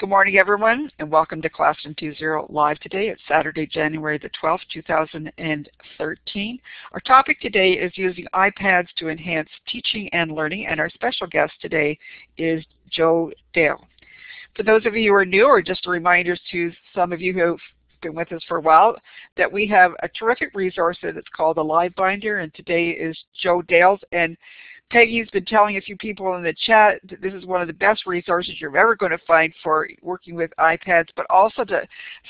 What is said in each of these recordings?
Good morning, everyone, and welcome to Classroom 2.0 Live today. It's Saturday, January the 12th, 2013. Our topic today is using iPads to enhance teaching and learning, and our special guest today is Joe Dale. For those of you who are new, or just a reminder to some of you who have been with us for a while, that we have a terrific resource that's called the Live Binder, and today is Joe Dale's. and Peggy's been telling a few people in the chat that this is one of the best resources you're ever going to find for working with iPads, but also to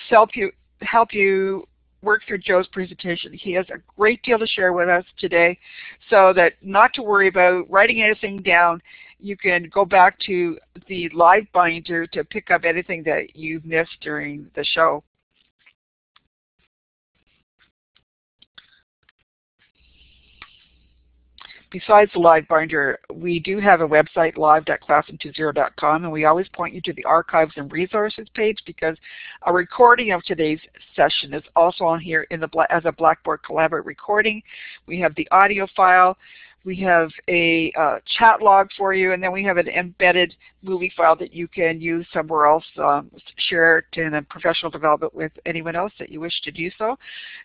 help you help you work through Joe's presentation. He has a great deal to share with us today so that not to worry about writing anything down. You can go back to the live binder to pick up anything that you've missed during the show. Besides the live binder, we do have a website, live.classroom20.com, and we always point you to the archives and resources page because a recording of today's session is also on here in the as a Blackboard Collaborate recording. We have the audio file. We have a uh, chat log for you, and then we have an embedded movie file that you can use somewhere else, um, share it in a professional development with anyone else that you wish to do so.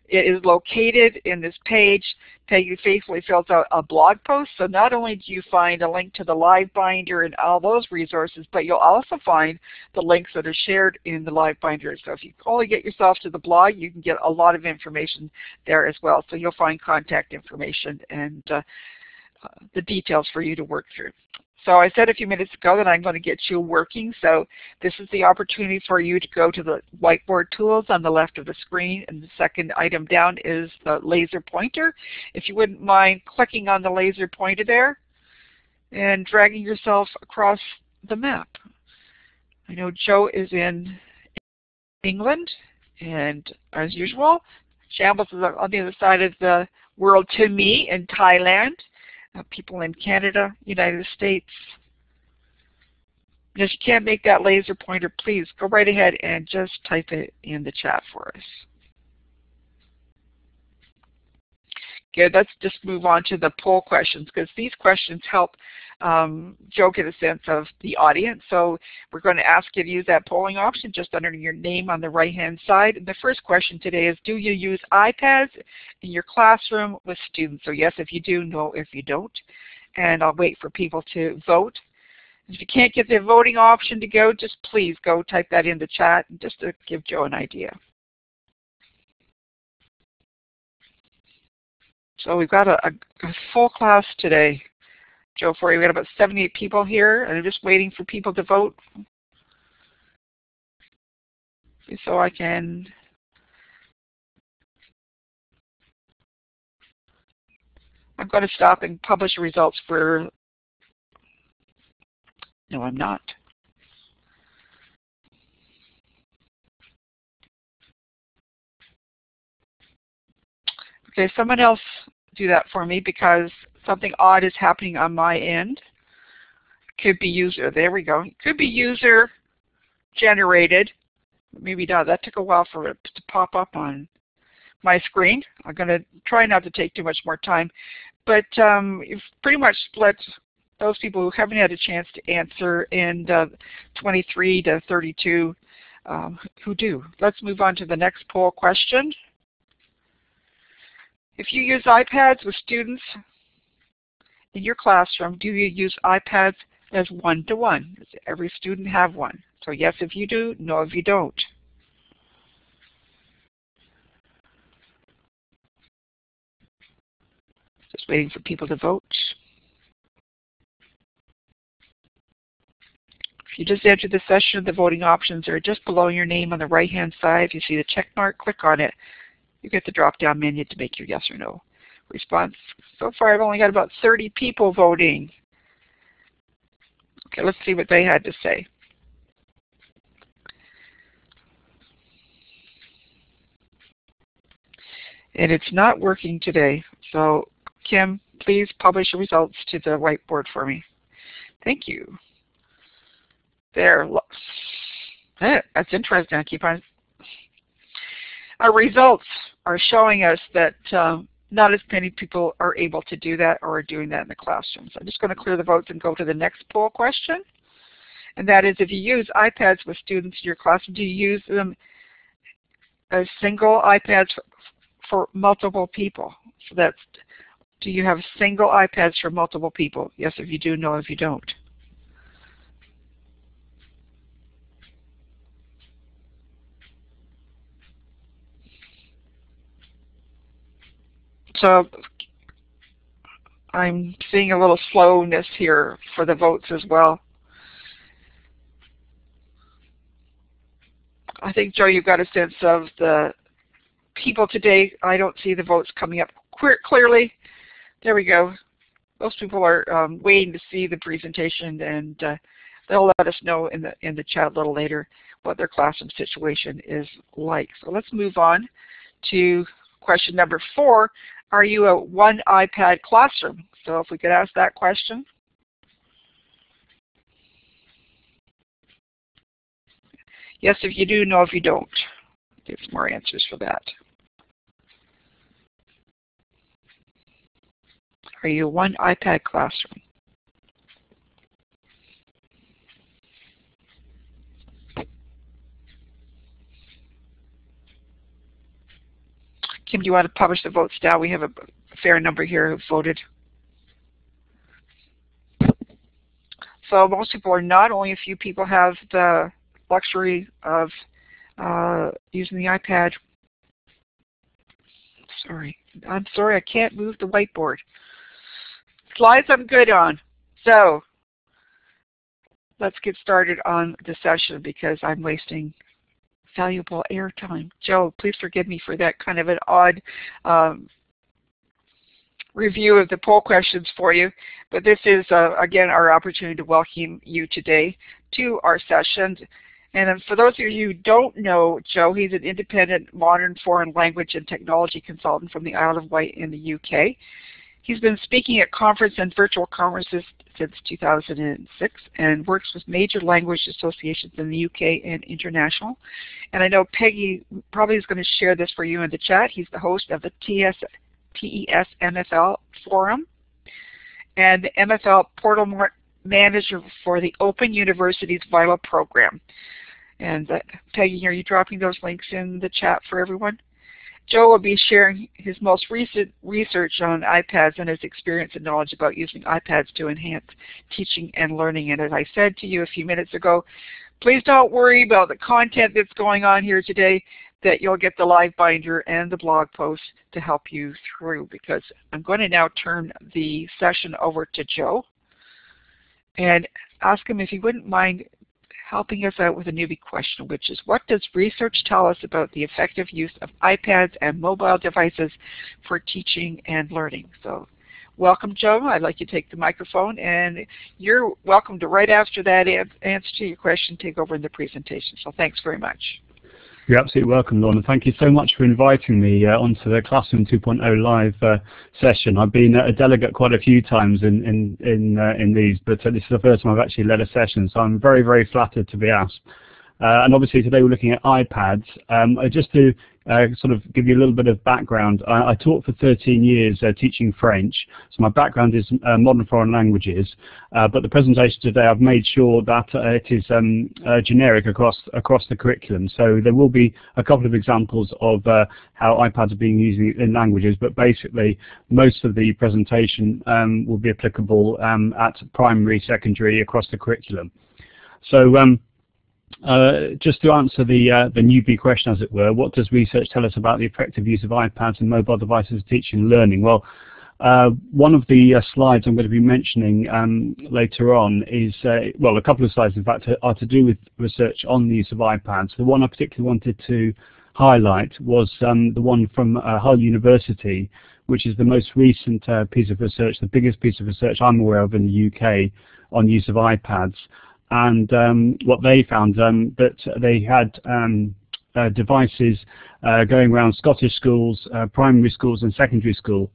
It is located in this page. Peggy faithfully fills out a blog post, so not only do you find a link to the live binder and all those resources, but you'll also find the links that are shared in the live binder. So if you only get yourself to the blog, you can get a lot of information there as well. So you'll find contact information and uh, the details for you to work through. So I said a few minutes ago that I'm going to get you working. So this is the opportunity for you to go to the whiteboard tools on the left of the screen. And the second item down is the laser pointer. If you wouldn't mind clicking on the laser pointer there and dragging yourself across the map. I know Joe is in England. And as usual, Shambles is on the other side of the world to me in Thailand Uh, people in Canada, United States. If you can't make that laser pointer, please go right ahead and just type it in the chat for us. Good, let's just move on to the poll questions because these questions help um, Joe get a sense of the audience. So we're going to ask you to use that polling option just under your name on the right hand side. And the first question today is do you use iPads in your classroom with students? So yes if you do, no if you don't. And I'll wait for people to vote. If you can't get the voting option to go, just please go type that in the chat just to give Joe an idea. So we've got a, a, full class today, Joe, for you. We've got about 78 people here, and I'm just waiting for people to vote so I can I'm going to stop and publish results for, no I'm not. Okay, someone else do that for me because something odd is happening on my end. Could be user, there we go. Could be user generated. Maybe not. That took a while for it to pop up on my screen. I'm going to try not to take too much more time. But um, you've pretty much split those people who haven't had a chance to answer and uh, 23 to 32 um, who do. Let's move on to the next poll question. If you use iPads with students in your classroom, do you use iPads as one-to-one? -one? Does every student have one? So yes if you do, no if you don't. Just waiting for people to vote. If you just entered the session, the voting options are just below your name on the right-hand side. If you see the check mark, click on it you get the drop-down menu to make your yes or no response. So far I've only got about 30 people voting. Okay, let's see what they had to say. And it's not working today. So Kim, please publish the results to the whiteboard for me. Thank you. There. That's interesting. I keep on. Our results are showing us that um, not as many people are able to do that or are doing that in the classroom. So I'm just going to clear the votes and go to the next poll question. And that is if you use iPads with students in your classroom, do you use them as single iPads for, for multiple people? So that's, do you have single iPads for multiple people? Yes, if you do, no, if you don't. So I'm seeing a little slowness here for the votes as well. I think, Joe, you've got a sense of the people today. I don't see the votes coming up clearly. There we go. Most people are um, waiting to see the presentation, and uh, they'll let us know in the in the chat a little later what their classroom situation is like. So let's move on to question number four. Are you a one iPad classroom? So if we could ask that question. Yes, if you do, no, if you don't. Give some more answers for that. Are you a one iPad classroom? Do you want to publish the votes now? We have a fair number here who voted. So most people are not. Only a few people have the luxury of uh, using the iPad. Sorry. I'm sorry, I can't move the whiteboard. Slides I'm good on. So let's get started on the session because I'm wasting valuable airtime. Joe, please forgive me for that kind of an odd um, review of the poll questions for you. But this is, uh, again, our opportunity to welcome you today to our session. And for those of you who don't know Joe, he's an independent modern foreign language and technology consultant from the Isle of Wight in the UK. He's been speaking at conference and virtual conferences since 2006 and works with major language associations in the UK and international. And I know Peggy probably is going to share this for you in the chat. He's the host of the TS, TES MFL Forum and the MFL Portal Manager for the Open Universities Vital program. And uh, Peggy, are you dropping those links in the chat for everyone? Joe will be sharing his most recent research on iPads and his experience and knowledge about using iPads to enhance teaching and learning. And as I said to you a few minutes ago, please don't worry about the content that's going on here today, that you'll get the live binder and the blog post to help you through because I'm going to now turn the session over to Joe and ask him if he wouldn't mind helping us out with a newbie question, which is what does research tell us about the effective use of iPads and mobile devices for teaching and learning? So welcome, Joe. I'd like you to take the microphone, and you're welcome to right after that answer to your question take over in the presentation. So thanks very much. You're absolutely welcome, Lorna. Thank you so much for inviting me uh, onto the Classroom 2.0 live uh, session. I've been a delegate quite a few times in in in, uh, in these, but uh, this is the first time I've actually led a session, so I'm very very flattered to be asked. Uh, and obviously today we're looking at iPads. Um, just to uh, sort of give you a little bit of background, I, I taught for 13 years uh, teaching French, so my background is uh, modern foreign languages, uh, but the presentation today I've made sure that uh, it is um, generic across, across the curriculum. So there will be a couple of examples of how iPads are being used in languages, but basically most of the presentation um, will be applicable um, at primary, secondary, across the curriculum. So um, uh, just to answer the uh, the newbie question, as it were, what does research tell us about the effective use of iPads and mobile devices for teaching and learning? Well, uh, one of the uh, slides I'm going to be mentioning um, later on is, uh, well, a couple of slides, in fact, are to do with research on the use of iPads. The one I particularly wanted to highlight was um, the one from Hull University, which is the most recent piece of research, the biggest piece of research I'm aware of in the UK on use of iPads and um, what they found um, that they had um, uh, devices uh, going around Scottish schools, uh, primary schools, and secondary school,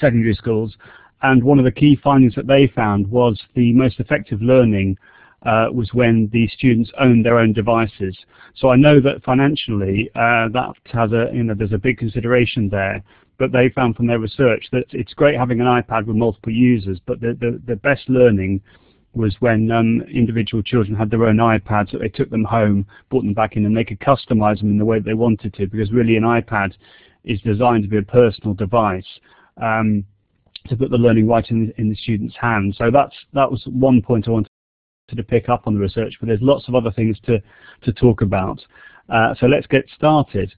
secondary schools. And one of the key findings that they found was the most effective learning uh, was when the students owned their own devices. So I know that financially uh, that has a you know there's a big consideration there. But they found from their research that it's great having an iPad with multiple users, but the, the, the best learning was when um, individual children had their own iPads that they took them home, brought them back in, and they could customize them in the way that they wanted to, because really an iPad is designed to be a personal device um, to put the learning right in, in the student's hands. So that's that was one point I wanted to pick up on the research, but there's lots of other things to, to talk about. Uh, so let's get started.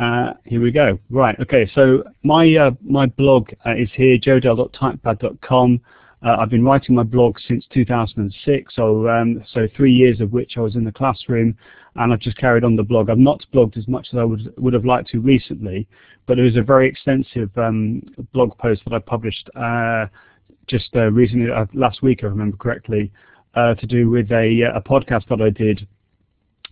Uh, here we go. Right, okay, so my, uh, my blog uh, is here, joedale.typepad.com. Uh, I've been writing my blog since 2006, so um, so three years of which I was in the classroom, and I've just carried on the blog. I've not blogged as much as I would would have liked to recently, but it was a very extensive um, blog post that I published uh, just uh, recently, uh, last week, I remember correctly, uh, to do with a, a podcast that I did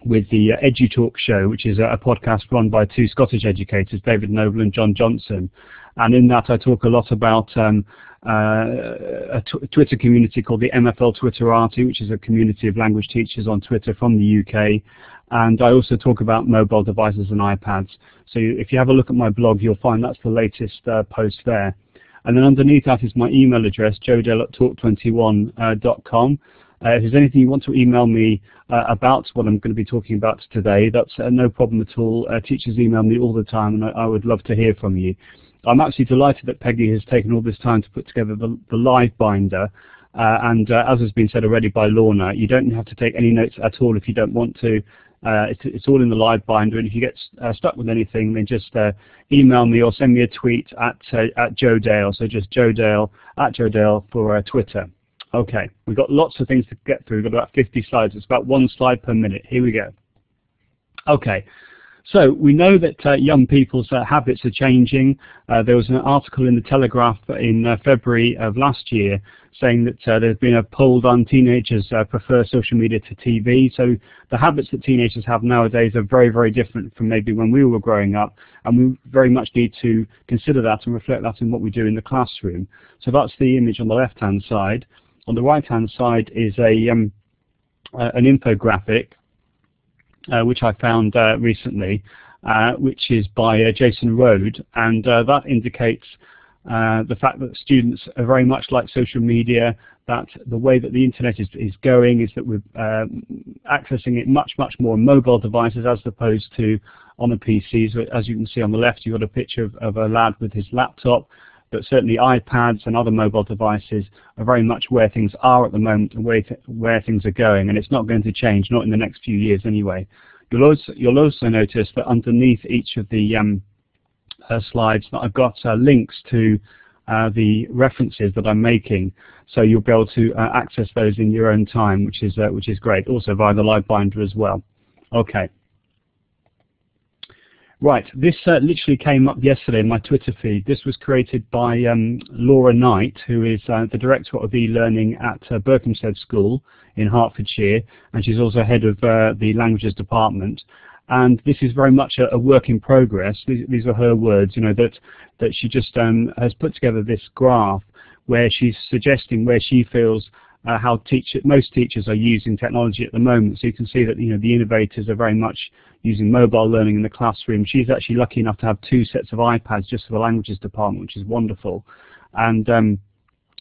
with the uh, EduTalk show, which is a, a, podcast run by two Scottish educators, David Noble and John Johnston. And in that I talk a lot about um, uh, a Twitter community called the MFL Twitterati, which is a community of language teachers on Twitter from the UK. And I also talk about mobile devices and iPads. So if you have a look at my blog, you'll find that's the latest uh, post there. And then underneath that is my email address, joedale at talk21.com. Uh, if there's anything you want to email me uh, about what I'm going to be talking about today, that's uh, no problem at all. Uh, teachers email me all the time, and I, I, would love to hear from you. I'm actually delighted that Peggy has taken all this time to put together the, the live binder. Uh, and uh, as has been said already by Lorna, you don't have to take any notes at all if you don't want to. It's, it's, all in the live binder, and if you get stuck with anything, then just email me or send me a tweet at at Joe Dale. So just Joe Dale at Joe Dale for Twitter. Okay, we've got lots of things to get through. We've got about 50 slides. It's about one slide per minute. Here we go. Okay, so we know that uh, young people's uh, habits are changing. Uh, there was an article in the Telegraph in uh, February of last year saying that uh, there's been a poll done, teenagers uh, prefer social media to TV. So the habits that teenagers have nowadays are very, very different from maybe when we were growing up. And we very much need to consider that and reflect that in what we do in the classroom. So that's the image on the left-hand side. On the right-hand side is a um, uh, an infographic uh, which I found uh, recently, uh, which is by uh, Jason Rode, and that indicates the fact that students are very much like social media, that the way that the internet is, is going is that we're um, accessing it much, much more on mobile devices as opposed to on a PC. So as you can see on the left, you've got a picture of, of a lad with his laptop but certainly iPads and other mobile devices are very much where things are at the moment and where, th where things are going, and it's not going to change, not in the next few years anyway. You'll also, you'll also notice that underneath each of the um, uh, slides that I've got uh, links to uh, the references that I'm making, so you'll be able to uh, access those in your own time, which is uh, which is great. Also via the live binder as well. Okay. Right, this uh, literally came up yesterday in my Twitter feed. This was created by um, Laura Knight, who is uh, the Director of e-learning at uh, Berkhamsted School in Hertfordshire, and she's also head of uh, the Languages Department. And this is very much a, a work in progress. These, these, are her words, you know, that, that she just um, has put together this graph where she's suggesting where she feels uh, how teacher, most teachers are using technology at the moment. So you can see that you know the innovators are very much using mobile learning in the classroom. She's actually lucky enough to have two sets of iPads just for the languages department, which is wonderful. And um,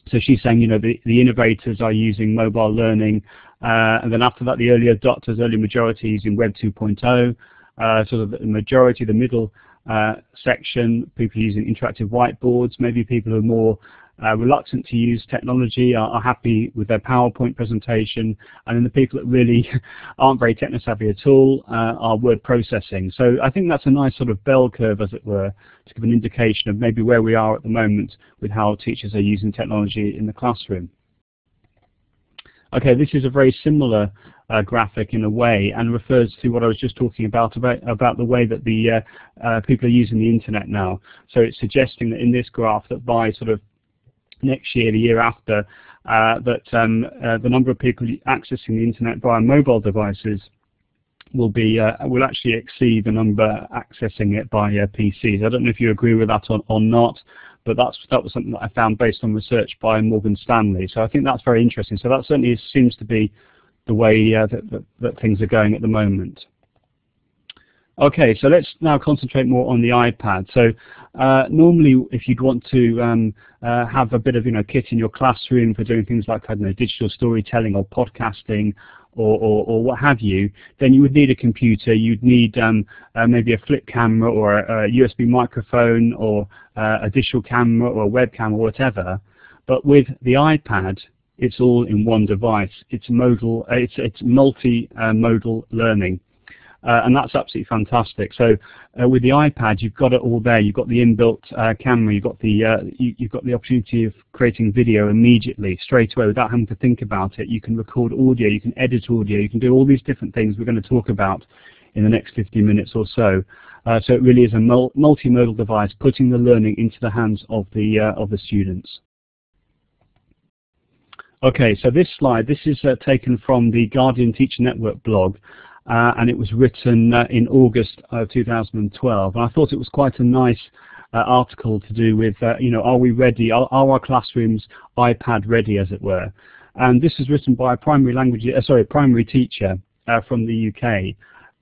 so she's saying, you know, the, the innovators are using mobile learning, uh, and then after that, the early adopters, early majority using Web 2.0, uh, sort of the majority, the middle uh, section, people using interactive whiteboards, maybe people who are more uh, reluctant to use technology, are, are, happy with their PowerPoint presentation, and then the people that really aren't very techno-savvy at all uh, are word processing. So I think that's a nice sort of bell curve, as it were, to give an indication of maybe where we are at the moment with how teachers are using technology in the classroom. Okay, this is a very similar uh, graphic in a way and refers to what I was just talking about about, about the way that the uh, uh, people are using the internet now. So it's suggesting that in this graph that by sort of next year, the year after, uh, that um, uh, the number of people accessing the internet via mobile devices will be uh, will actually exceed the number accessing it by uh, PCs. I don't know if you agree with that or, or not, but that's that was something that I found based on research by Morgan Stanley. So I think that's very interesting. So that certainly seems to be the way uh, that, that, that things are going at the moment. Okay, so let's now concentrate more on the iPad. So uh, normally, if you'd want to um, uh, have a bit of you know kit in your classroom for doing things like I don't know digital storytelling or podcasting or, or, or, what have you, then you would need a computer. You'd need um, uh, maybe a flip camera or a, a USB microphone or uh, a digital camera or a webcam or whatever. But with the iPad, it's all in one device. It's modal. Uh, it's it's multi-modal learning. Uh, and that's absolutely fantastic. So uh, with the iPad, you've got it all there. You've got the inbuilt uh, camera. You've got the uh, you, have got the opportunity of creating video immediately, straight away, without having to think about it. You can record audio. You can edit audio. You can do all these different things we're going to talk about in the next 50 minutes or so. Uh, so it really is a mul multimodal device, putting the learning into the hands of the uh, of the students. Okay, so this slide, this is taken from the Guardian Teacher Network blog. Uh, and it was written uh, in August of 2012. And I thought it was quite a nice uh, article to do with, uh, you know, are we ready? Are, are, our classrooms iPad ready, as it were? And this is written by a primary language, uh, sorry, primary teacher uh, from the UK,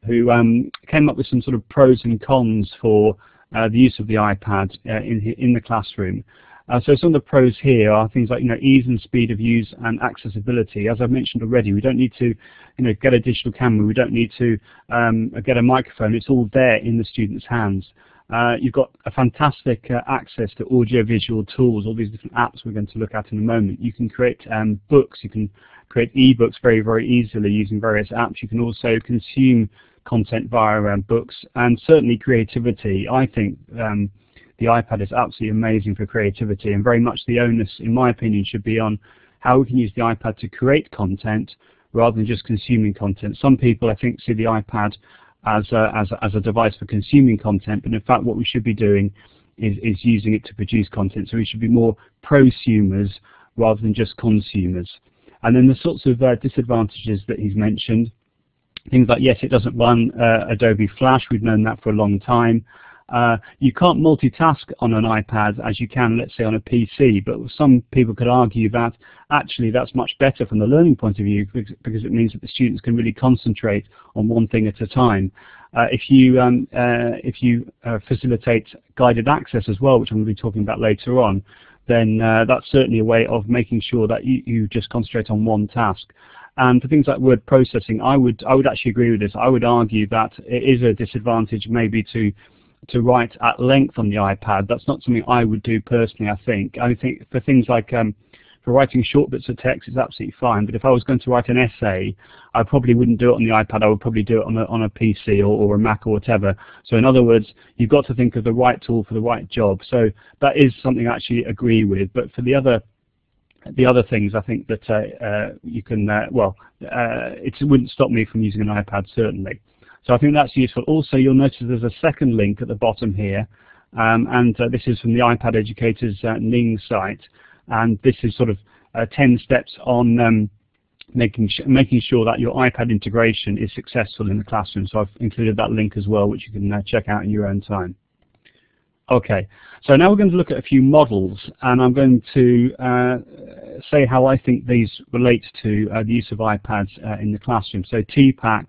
who um, came up with some sort of pros and cons for the use of the iPad in in the classroom. Uh, so some of the pros here are things like you know ease and speed of use and accessibility. As I've mentioned already, we don't need to you know get a digital camera. We don't need to um, get a microphone. It's all there in the student's hands. Uh, you've got a fantastic uh, access to audio-visual tools, all these different apps we're going to look at in a moment. You can create um, books, you can create e-books very, very easily using various apps. You can also consume content via um, books and certainly creativity. I think um, the iPad is absolutely amazing for creativity and very much the onus, in my opinion, should be on how we can use the iPad to create content rather than just consuming content. Some people, I think, see the iPad as a, as a, as a device for consuming content, but in fact what we should be doing is, is using it to produce content. So we should be more prosumers rather than just consumers. And then the sorts of uh, disadvantages that he's mentioned, things like, yes, it doesn't run uh, Adobe Flash, we've known that for a long time. Uh, you can't multitask on an iPad as you can, let's say, on a PC, but some people could argue that actually that's much better from the learning point of view because it means that the students can really concentrate on one thing at a time. Uh, if you, um, uh, if you uh, facilitate guided access as well, which I'm going to be talking about later on, then uh, that's certainly a way of making sure that you, you just concentrate on one task. And for things like word processing, I would I would actually agree with this. I would argue that it is a disadvantage maybe to to write at length on the iPad. That's not something I would do personally, I think. I think for things like um, for writing short bits of text, it's absolutely fine. But if I was going to write an essay, I probably wouldn't do it on the iPad. I would probably do it on a, on a PC or, or a Mac or whatever. So in other words, you've got to think of the right tool for the right job. So that is something I actually agree with. But for the other the other things I think that uh, uh, you can, uh, well, uh, it wouldn't stop me from using an iPad certainly. So I think that's useful. Also, you'll notice there's a second link at the bottom here, um, and uh, this is from the iPad Educators uh, Ning site, and this is sort of uh, 10 steps on um, making, making sure that your iPad integration is successful in the classroom. So I've included that link as well, which you can uh, check out in your own time. Okay, so now we're going to look at a few models, and I'm going to uh, say how I think these relate to uh, the use of iPads uh, in the classroom. So TPACK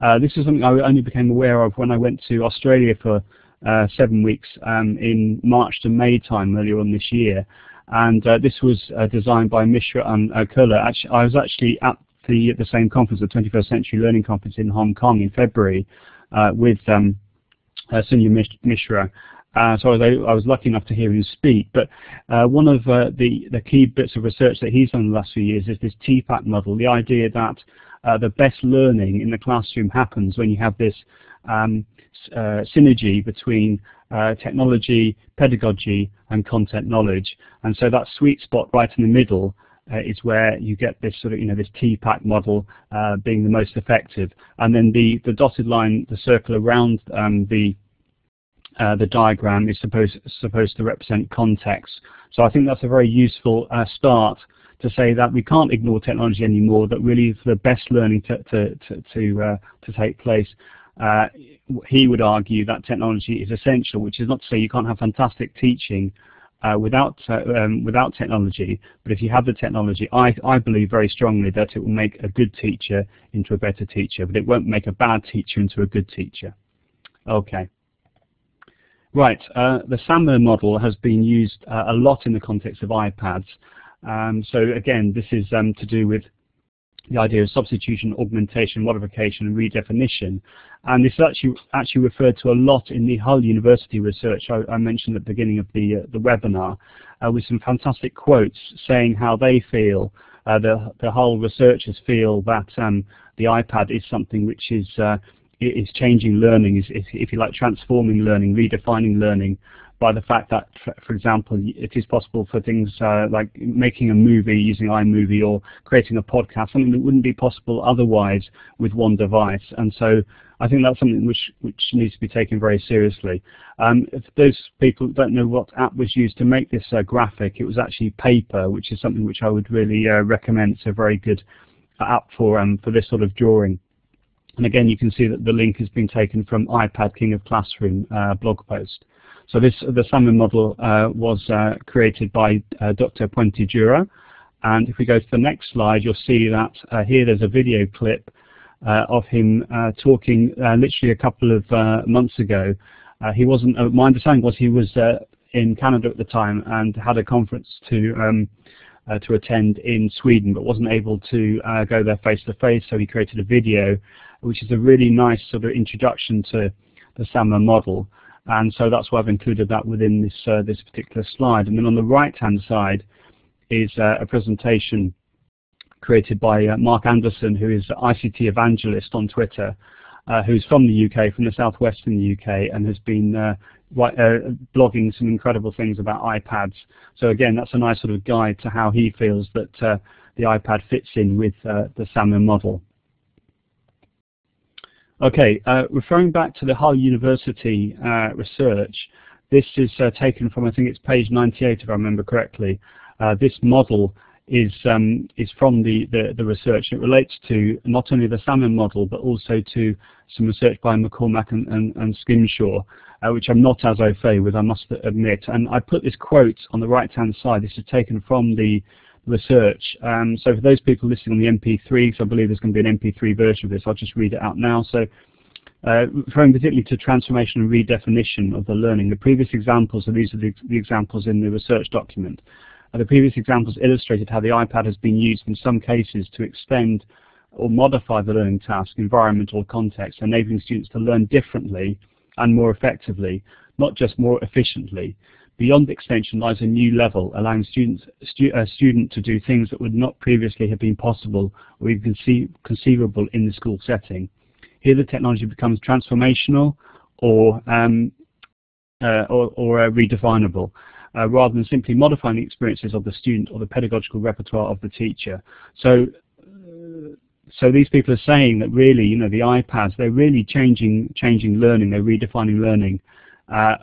uh, this is something I only became aware of when I went to Australia for uh, seven weeks um, in March to May time earlier on this year. And uh, this was uh, designed by Mishra and uh, Actually, I was actually at the, the same conference, the 21st Century Learning Conference in Hong Kong in February with um, Sunil Mishra. Uh, so I was, I was, lucky enough to hear him speak. But uh, one of uh, the, the key bits of research that he's done in the last few years is this TPACK model, the idea that uh, the best learning in the classroom happens when you have this um, uh, synergy between uh, technology, pedagogy, and content knowledge. And so that sweet spot right in the middle uh, is where you get this sort of, you know, this TPACK model uh, being the most effective. And then the, the dotted line, the circle around um, the uh, the diagram is supposed supposed to represent context. So I think that's a very useful uh, start to say that we can't ignore technology anymore, that really for the best learning to, to, to, to, uh, to take place, uh, he would argue that technology is essential, which is not to say you can't have fantastic teaching uh, without uh, um, without technology. But if you have the technology, I, I believe very strongly that it will make a good teacher into a better teacher, but it won't make a bad teacher into a good teacher. Okay. Right, uh, the SAMR model has been used uh, a lot in the context of iPads. Um, so again, this is um, to do with the idea of substitution, augmentation, modification, and redefinition. And this is actually, actually referred to a lot in the Hull University research I, I mentioned at the beginning of the, uh, the webinar, uh, with some fantastic quotes saying how they feel, uh, the, the Hull researchers feel that um, the iPad is something which is uh, is changing learning, is, is, if you like, transforming learning, redefining learning by the fact that, for example, it is possible for things uh, like making a movie using iMovie or creating a podcast, something that wouldn't be possible otherwise with one device. And so I think that's something which, which needs to be taken very seriously. Um, if those people don't know what app was used to make this uh, graphic, it was actually Paper, which is something which I would really uh, recommend. It's a very good app for, um, for this sort of drawing. And again, you can see that the link has been taken from iPad King of Classroom uh, blog post. So this the SAMR model uh, was uh, created by uh, Dr. Puentedura. And if we go to the next slide, you'll see that here there's a video clip of him talking literally a couple of months ago. he wasn't, my understanding was he was in Canada at the time and had a conference to um, uh, to attend in Sweden, but wasn't able to uh, go there face to face. So he created a video, which is a really nice sort of introduction to the SAMR model. And so that's why I've included that within this uh, this particular slide. And then on the right-hand side is uh, a presentation created by uh, Mark Anderson, who is ICT evangelist on Twitter, uh, who's from the UK, from the southwest in the UK, and has been uh, uh, blogging some incredible things about iPads. So again, that's a nice sort of guide to how he feels that the iPad fits in with the SAMR model. Okay, uh, referring back to the Hull University uh, research, this is uh, taken from, I think it's page 98 if I remember correctly. this model is um, is from the, the, the, research. It relates to not only the SAMR model, but also to some research by McCormick and, and, and Scrimshaw, uh, which I'm not as au fait with, I must admit. And I put this quote on the right-hand side. This is taken from the research. Um, so for those people listening on the MP3, so I believe there's going to be an MP3 version of this, I'll just read it out now. So uh, referring particularly to transformation and redefinition of the learning. The previous examples, and these are the, the examples in the research document, the previous examples illustrated how the iPad has been used in some cases to extend or modify the learning task in environmental context, enabling students to learn differently and more effectively, not just more efficiently. Beyond extension lies a new level, allowing students, stu a student to do things that would not previously have been possible or even conceivable in the school setting. Here the technology becomes transformational or, um, uh, or, or uh, redefinable uh, rather than simply modifying the experiences of the student or the pedagogical repertoire of the teacher. So, uh, so these people are saying that really, you know, the iPads, they're really changing, changing learning, they're redefining learning, uh,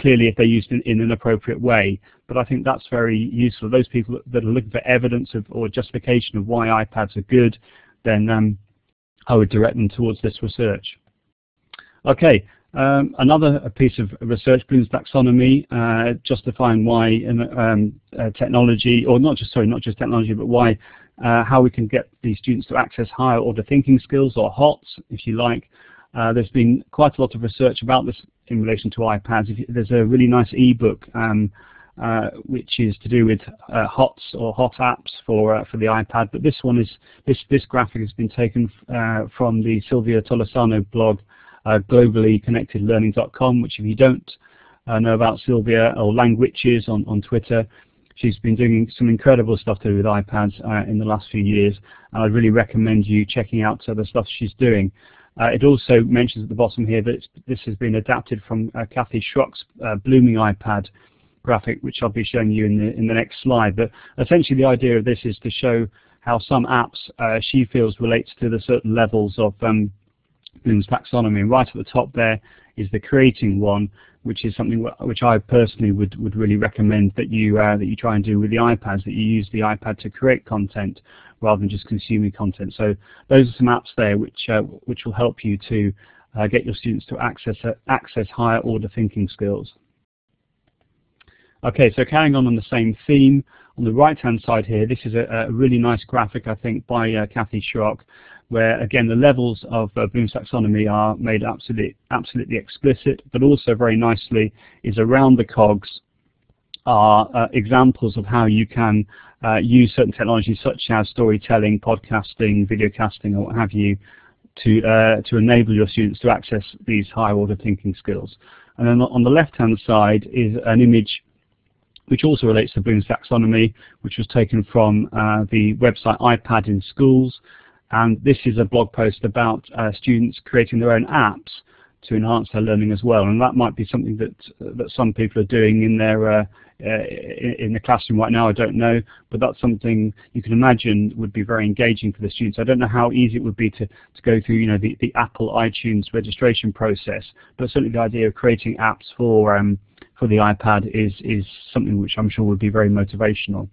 clearly if they're used in, in, an appropriate way. But I think that's very useful. Those people that are looking for evidence of, or justification of why iPads are good, then um, I would direct them towards this research. Okay, um, another piece of research, Bloom's taxonomy, uh, justifying why um, uh, technology, or not just sorry, not just technology, but why uh, how we can get these students to access higher order thinking skills, or HOTS, if you like. Uh, there's been quite a lot of research about this in relation to iPads. There's a really nice ebook um, uh, which is to do with uh, HOTS or HOT apps for for the iPad. But this one is this this graphic has been taken from the Silvia Tolisano blog uh, globallyconnectedlearning.com, which if you don't uh, know about Silvia or Langwitches on, on Twitter, she's been doing some incredible stuff to do with iPads uh, in the last few years, and I'd really recommend you checking out the stuff she's doing. Uh, it also mentions at the bottom here that this has been adapted from uh, Kathy Schrock's uh, Blooming iPad graphic, which I'll be showing you in the, in the next slide. But essentially the idea of this is to show how some apps uh, she feels relates to the certain levels of um, Bloom's taxonomy. And right at the top there is the creating one, which is something which I personally would, would really recommend that you uh, that you try and do with the iPads, that you use the iPad to create content rather than just consuming content. So those are some apps there which uh, which will help you to uh, get your students to access uh, access higher order thinking skills. Okay, so carrying on on the same theme, On the right-hand side here, this is a, a, really nice graphic, I think, by uh, Kathy Schrock, where again the levels of uh, Bloom's taxonomy are made absolutely, absolutely explicit, but also very nicely is around the cogs are uh, examples of how you can uh, use certain technologies such as storytelling, podcasting, videocasting, or what have you, to uh, to enable your students to access these higher order thinking skills. And then on the left-hand side is an image which also relates to Bloom's taxonomy, which was taken from uh, the website iPad in Schools. And this is a blog post about uh, students creating their own apps to enhance their learning as well. And that might be something that that some people are doing in their uh, uh, in the classroom right now, I don't know, but that's something you can imagine would be very engaging for the students. I don't know how easy it would be to, to go through, you know, the, the Apple iTunes registration process, but certainly the idea of creating apps for um, for the iPad is is something which I'm sure would be very motivational.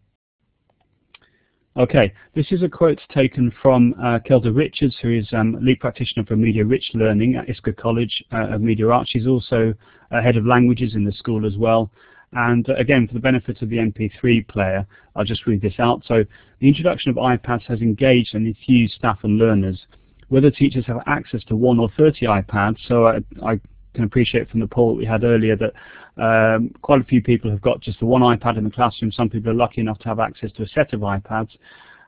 Okay, this is a quote taken from uh, Kelda Richards, who is um, lead practitioner for Media Rich Learning at ISCA College uh, of Media Arts. She's also uh, head of languages in the school as well. And uh, again, for the benefit of the MP3 player, I'll just read this out. So the introduction of iPads has engaged and infused staff and learners. Whether teachers have access to one or 30 iPads, so I, I can appreciate from the poll we had earlier that um, quite a few people have got just the one iPad in the classroom. Some people are lucky enough to have access to a set of iPads.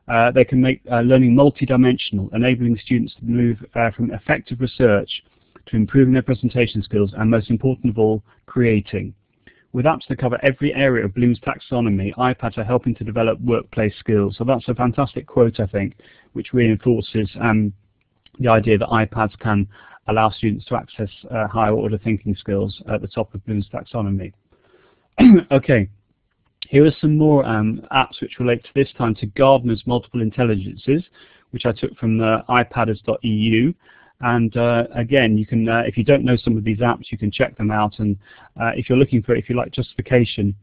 Uh, they can make uh, learning multidimensional, enabling students to move uh, from effective research to improving their presentation skills and most important of all, creating. With apps that cover every area of Bloom's taxonomy, iPads are helping to develop workplace skills. So that's a fantastic quote, I think, which reinforces um, the idea that iPads can allow students to access uh, higher order thinking skills at the top of Bloom's taxonomy. okay, here are some more um, apps which relate to this time to Gardner's Multiple Intelligences, which I took from the iPadders.eu. And uh, again, you can, uh, if you don't know some of these apps, you can check them out. And uh, if you're looking for, if you like justification,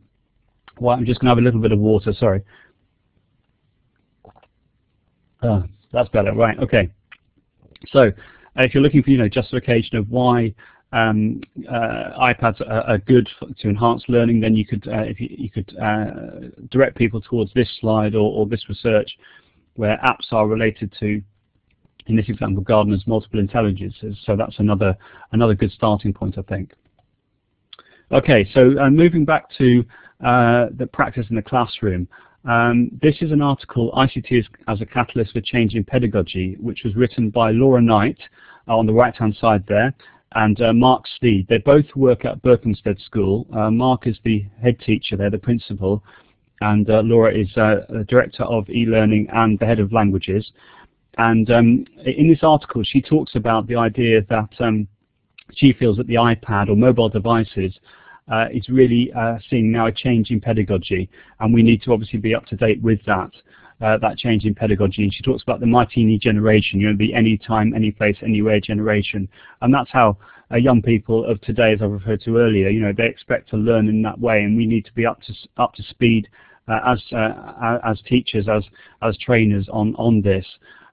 well, I'm just going to have a little bit of water. Sorry. Uh, that's better. Right. Okay. So, if you're looking for, you know, justification of why um, uh, iPads are, are, good for, to enhance learning, then you could, uh, if you, you could uh, direct people towards this slide or, or, this research, where apps are related to in this example, Gardner's multiple intelligences. So that's another another good starting point, I think. Okay, so uh, moving back to uh, the practice in the classroom. Um, this is an article, ICT as, a Catalyst for Change in Pedagogy, which was written by Laura Knight uh, on the right-hand side there, and uh, Mark Steed. They both work at Berkhamsted School. Uh, Mark is the head teacher there, the principal, and uh, Laura is the director of e-learning and the head of languages. And um, in this article, she talks about the idea that um, she feels that the iPad or mobile devices uh, is really uh, seeing now a change in pedagogy, and we need to obviously be up to date with that. Uh, that change in pedagogy, and she talks about the Martini generation, you know, the anytime, anyplace, anywhere generation, and that's how uh, young people of today, as I referred to earlier, you know, they expect to learn in that way, and we need to be up to up to speed uh, as uh, as teachers, as as trainers on on this.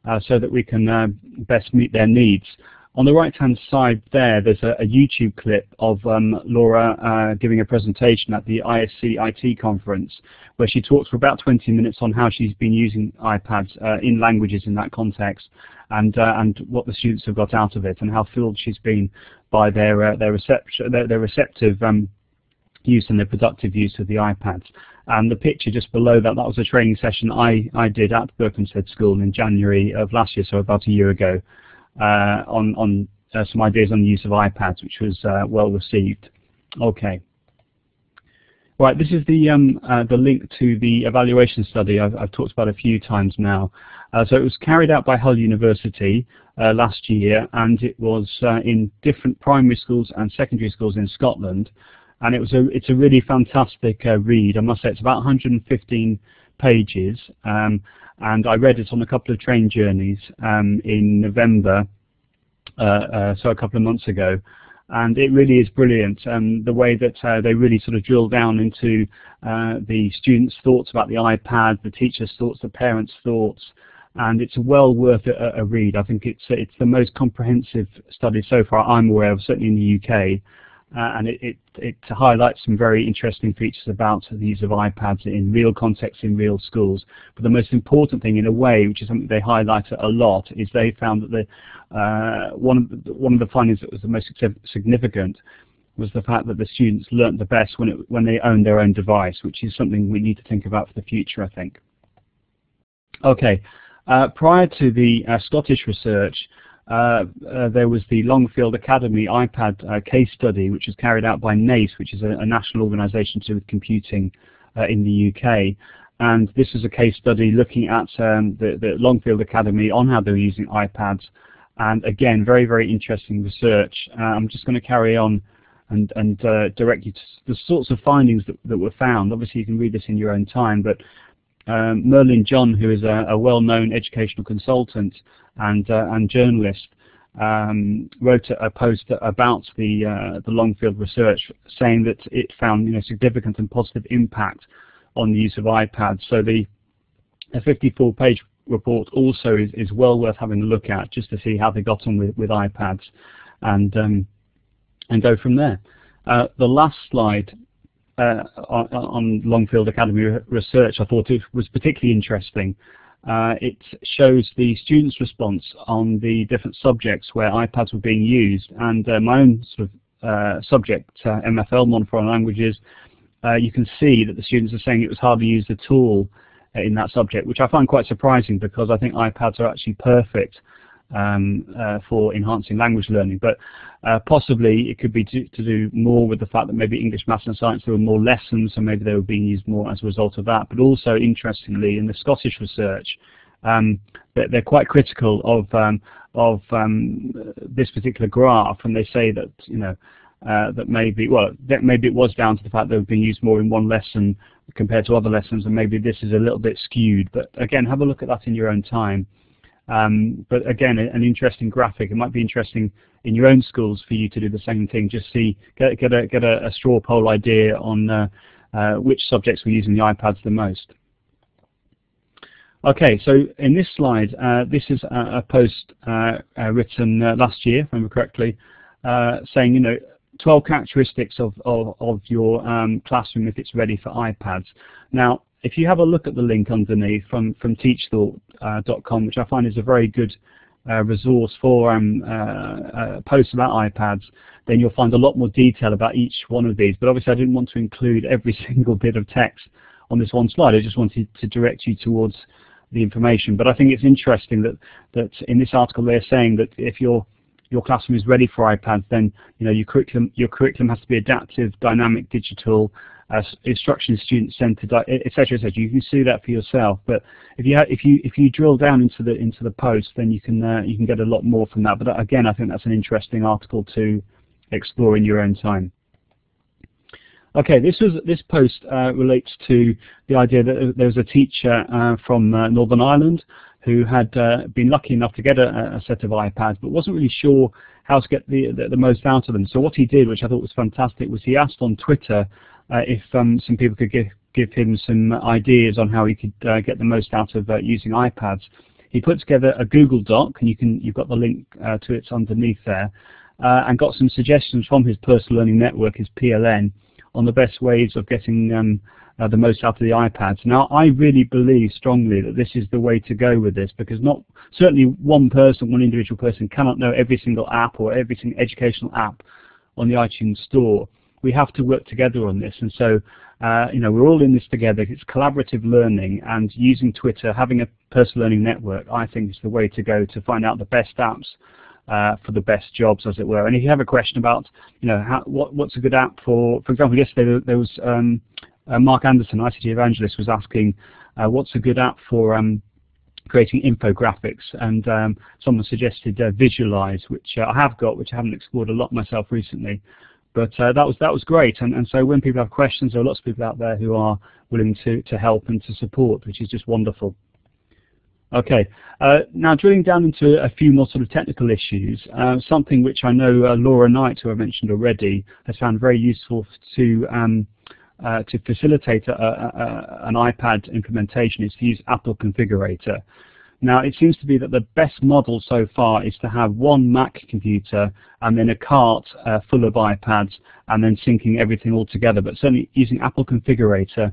Uh, so that we can uh, best meet their needs. On the right-hand side there, there's a, a YouTube clip of um, Laura uh, giving a presentation at the ISC IT conference, where she talks for about 20 minutes on how she's been using iPads uh, in languages in that context, and uh, and what the students have got out of it, and how thrilled she's been by their uh, their, reception, their, their receptive um, use and their productive use of the iPads. And the picture just below that, that was a training session I, I did at Berkhamsted School in January of last year, so about a year ago, on, on uh, some ideas on the use of iPads, which was uh, well received. Okay. Right, this is the, um, uh, the link to the evaluation study I've, I've talked about a few times now. Uh, so it was carried out by Hull University uh, last year, and it was in different primary schools and secondary schools in Scotland and it was a it's a really fantastic uh, read. I must say it's about 115 pages, um, and I read it on a couple of train journeys um, in November, uh, uh, so a couple of months ago, and it really is brilliant. Um, the way that uh, they really sort of drill down into uh, the students' thoughts about the iPad, the teachers' thoughts, the parents' thoughts. And it's well worth a, a read. I think it's it's the most comprehensive study so far I'm aware of, certainly in the UK, and it, it, it, highlights some very interesting features about the use of iPads in real context in real schools. But the most important thing, in a way, which is something they highlight a lot, is they found that the, uh, one, of the, one of the findings that was the most significant was the fact that the students learnt the best when, it, when they own their own device, which is something we need to think about for the future, I think. Okay, uh, prior to the uh, Scottish research, uh, uh, there was the Longfield Academy iPad uh, case study, which was carried out by Naace, which is a, a national organisation to do with computing uh, in the UK. And this was a case study looking at um, the, the, Longfield Academy on how they were using iPads. And again, very, very interesting research. Uh, I'm just going to carry on and, and direct you to the sorts of findings that, that were found. Obviously, you can read this in your own time, but um, Merlin John, who is a, a well-known educational consultant and, uh, and journalist, um, wrote a, post about the, uh, the Longfield research saying that it found you know, significant and positive impact on the use of iPads. So the 54-page report also is, is, well worth having a look at just to see how they got on with, with iPads and, um, and go from there. Uh, the last slide uh, on, on, Longfield Academy research I thought it was particularly interesting. Uh, it shows the students' response on the different subjects where iPads were being used, and uh, my own sort of uh, subject, uh, MFL, Modern Foreign Languages, uh, you can see that the students are saying it was hardly used at all in that subject, which I find quite surprising because I think iPads are actually perfect um, uh, for enhancing language learning. But uh, possibly it could be to, to, do more with the fact that maybe English, Maths and Science there were more lessons, so maybe they were being used more as a result of that. But also, interestingly, in the Scottish research, um, they're, quite critical of um, of um, this particular graph, and they say that you know uh, that maybe well that maybe it was down to the fact they were being used more in one lesson compared to other lessons, and maybe this is a little bit skewed. But again, have a look at that in your own time. Um, but again, an interesting graphic. It might be interesting in your own schools for you to do the same thing. Just see, get, get a get a, a straw poll idea on uh, uh, which subjects were using the iPads the most. Okay, so in this slide, uh, this is a, a post uh, uh, written uh, last year, if I remember correctly, saying, you know, 12 characteristics of, of, of your um, classroom if it's ready for iPads. Now, if you have a look at the link underneath from, from teachthought.com, which I find is a very good uh, resource for um, uh, uh, posts about iPads, then you'll find a lot more detail about each one of these. But obviously I didn't want to include every single bit of text on this one slide. I just wanted to direct you towards the information. But I think it's interesting that, that in this article they're saying that if your your classroom is ready for iPads, then you know your curriculum your curriculum has to be adaptive, dynamic, digital, uh, instruction student centered, etc., etc. You can see that for yourself. But if you if you if you drill down into the into the post, then you can uh, you can get a lot more from that. But again, I think that's an interesting article to explore in your own time. Okay, this was this post uh, relates to the idea that there was a teacher uh, from uh, Northern Ireland who had uh, been lucky enough to get a, a, set of iPads, but wasn't really sure how to get the, the, the most out of them. So what he did, which I thought was fantastic, was he asked on Twitter uh, if um, some people could give, give him some ideas on how he could uh, get the most out of uh, using iPads. He put together a Google Doc, and you can, you've got the link to it underneath there, and got some suggestions from his personal learning network, his PLN, on the best ways of getting um, uh, the most out of the iPads. Now, I really believe strongly that this is the way to go with this because not certainly one person, one individual person cannot know every single app or every single educational app on the iTunes store we have to work together on this. And so, uh, you know, we're all in this together. It's collaborative learning, and using Twitter, having a personal learning network, I think is the way to go to find out the best apps uh, for the best jobs, as it were. And if you have a question about, you know, how, what, what's a good app for, for example, yesterday there was um, uh, Mark Anderson, ICT Evangelist, was asking uh, what's a good app for um, creating infographics, and um, someone suggested uh, Visualize, which uh, I have got, which I haven't explored a lot myself recently. But uh, that was that was great, and, and so when people have questions, there are lots of people out there who are willing to, to help and to support, which is just wonderful. Okay, uh, now drilling down into a few more sort of technical issues, uh, something which I know uh, Laura Knight, who I mentioned already, has found very useful to um, uh, to facilitate a, a, a, an iPad implementation is to use Apple Configurator. Now it seems to be that the best model so far is to have one Mac computer and then a cart uh, full of iPads and then syncing everything all together. But certainly using Apple Configurator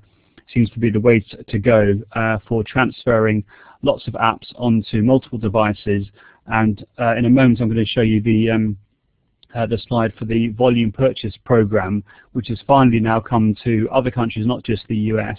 seems to be the way to go uh, for transferring lots of apps onto multiple devices. And uh, in a moment I'm going to show you the um, uh, the slide for the volume purchase program, which has finally now come to other countries, not just the US,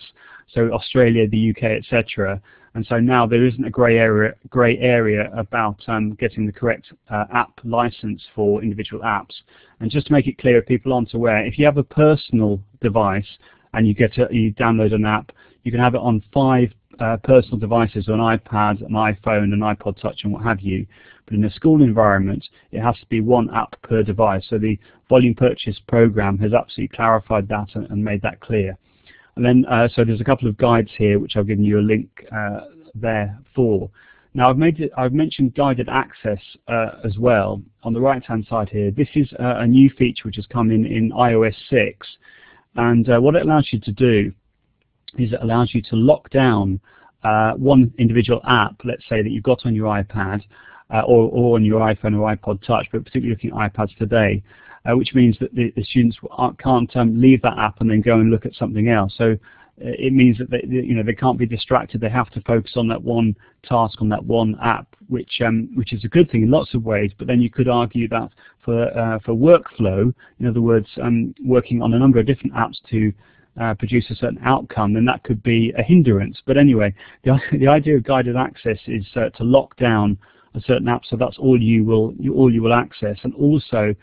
so Australia, the UK, etc. And so now there isn't a grey area, gray area about um, getting the correct uh, app license for individual apps. And just to make it clear, if people aren't aware, if you have a personal device and you get a, you download an app, you can have it on five uh, personal devices, an iPad, an iPhone, an iPod Touch, and what have you. But in a school environment, it has to be one app per device. So the volume purchase program has absolutely clarified that and, and made that clear. And then, uh, so there's a couple of guides here, which I've given you a link uh, there for. Now I've made it, I've mentioned guided access uh, as well on the right hand side here. This is uh, a new feature which has come in in iOS 6 and uh, what it allows you to do is it allows you to lock down uh, one individual app, let's say that you've got on your iPad or, or, on your iPhone or iPod Touch, but particularly looking at iPads today uh, which means that the, the students can't um, leave that app and then go and look at something else. So uh, it means that they, you know they can't be distracted. They have to focus on that one task on that one app, which um, which is a good thing in lots of ways. But then you could argue that for uh, for workflow, in other words, um, working on a number of different apps to uh, produce a certain outcome, then that could be a hindrance. But anyway, the the idea of guided access is uh, to lock down a certain app, so that's all you will you, all you will access, and also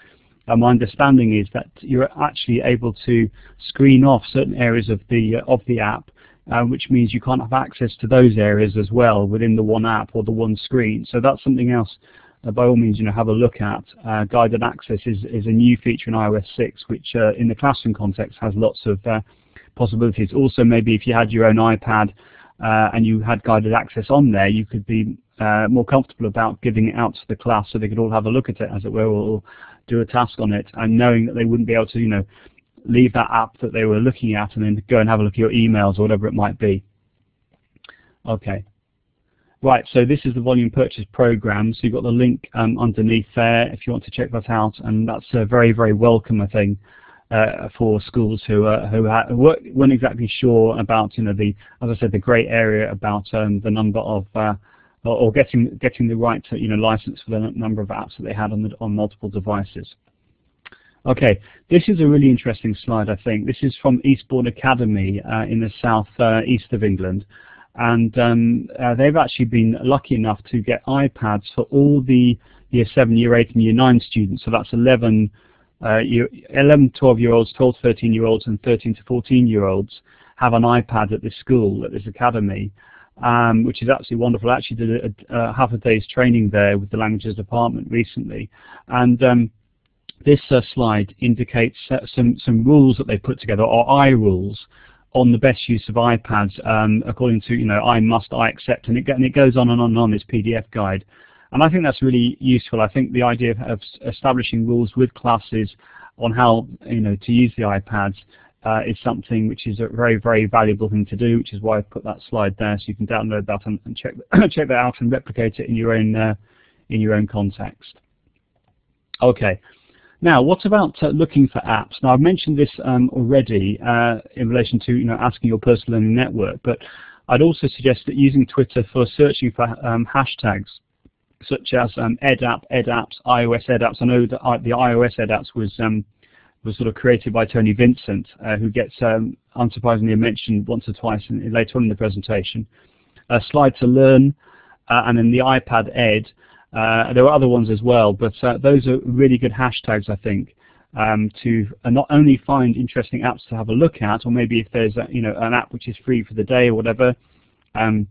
uh, my understanding is that you're actually able to screen off certain areas of the uh, of the app, uh, which means you can't have access to those areas as well within the one app or the one screen. So that's something else. Uh, by all means, you know, have a look at. Uh, guided access is is a new feature in iOS 6, which uh, in the classroom context has lots of possibilities. Also, maybe if you had your own iPad and you had guided access on there, you could be more comfortable about giving it out to the class so they could all have a look at it, as it were, or do a task on it and knowing that they wouldn't be able to, you know, leave that app that they were looking at and then go and have a look at your emails or whatever it might be. Okay. Right, so this is the volume purchase program. So you've got the link um, underneath there if you want to check that out, and that's a very, very welcome, I think, uh, for schools who uh, who weren't exactly sure about, you know, the as I said, the grey area about um, the number of uh, or getting getting the right to, you know license for the number of apps that they had on the, on multiple devices. Okay, this is a really interesting slide. I think this is from Eastbourne Academy uh, in the south uh, east of England, and um, uh, they've actually been lucky enough to get iPads for all the year seven, year eight, and year nine students. So that's 11, uh, year, 11 12 year olds, 12, 13 year olds, and 13 to 14 year olds have an iPad at this school, at this academy um, which is absolutely wonderful. I actually did a, a, half a day's training there with the languages department recently, and um, this uh, slide indicates uh, some some rules that they put together, or I rules, on the best use of iPads um, according to you know I must, I accept, and it, and it goes on and on and on this PDF guide. And I think that's really useful. I think the idea of, of establishing rules with classes on how you know to use the iPads uh, is something which is a very, very valuable thing to do, which is why I've put that slide there, so you can download that and, and check check that out and replicate it in your own uh, in your own context. Okay. Now, what about uh, looking for apps? Now, I've mentioned this um, already uh, in relation to you know asking your personal learning network, but I'd also suggest that using Twitter for searching for um, hashtags such as um, EdApp, EdApps, iOS EdApps. I know that the iOS EdApps was um, was sort of created by Tony Vincent, uh, who gets um, unsurprisingly mentioned once or twice in, later on in the presentation. Uh, Slide to Learn, uh, and then the iPad Ed. Uh, there are other ones as well, but uh, those are really good hashtags, I think, um, to uh, not only find interesting apps to have a look at, or maybe if there's a, you know an app which is free for the day or whatever, um,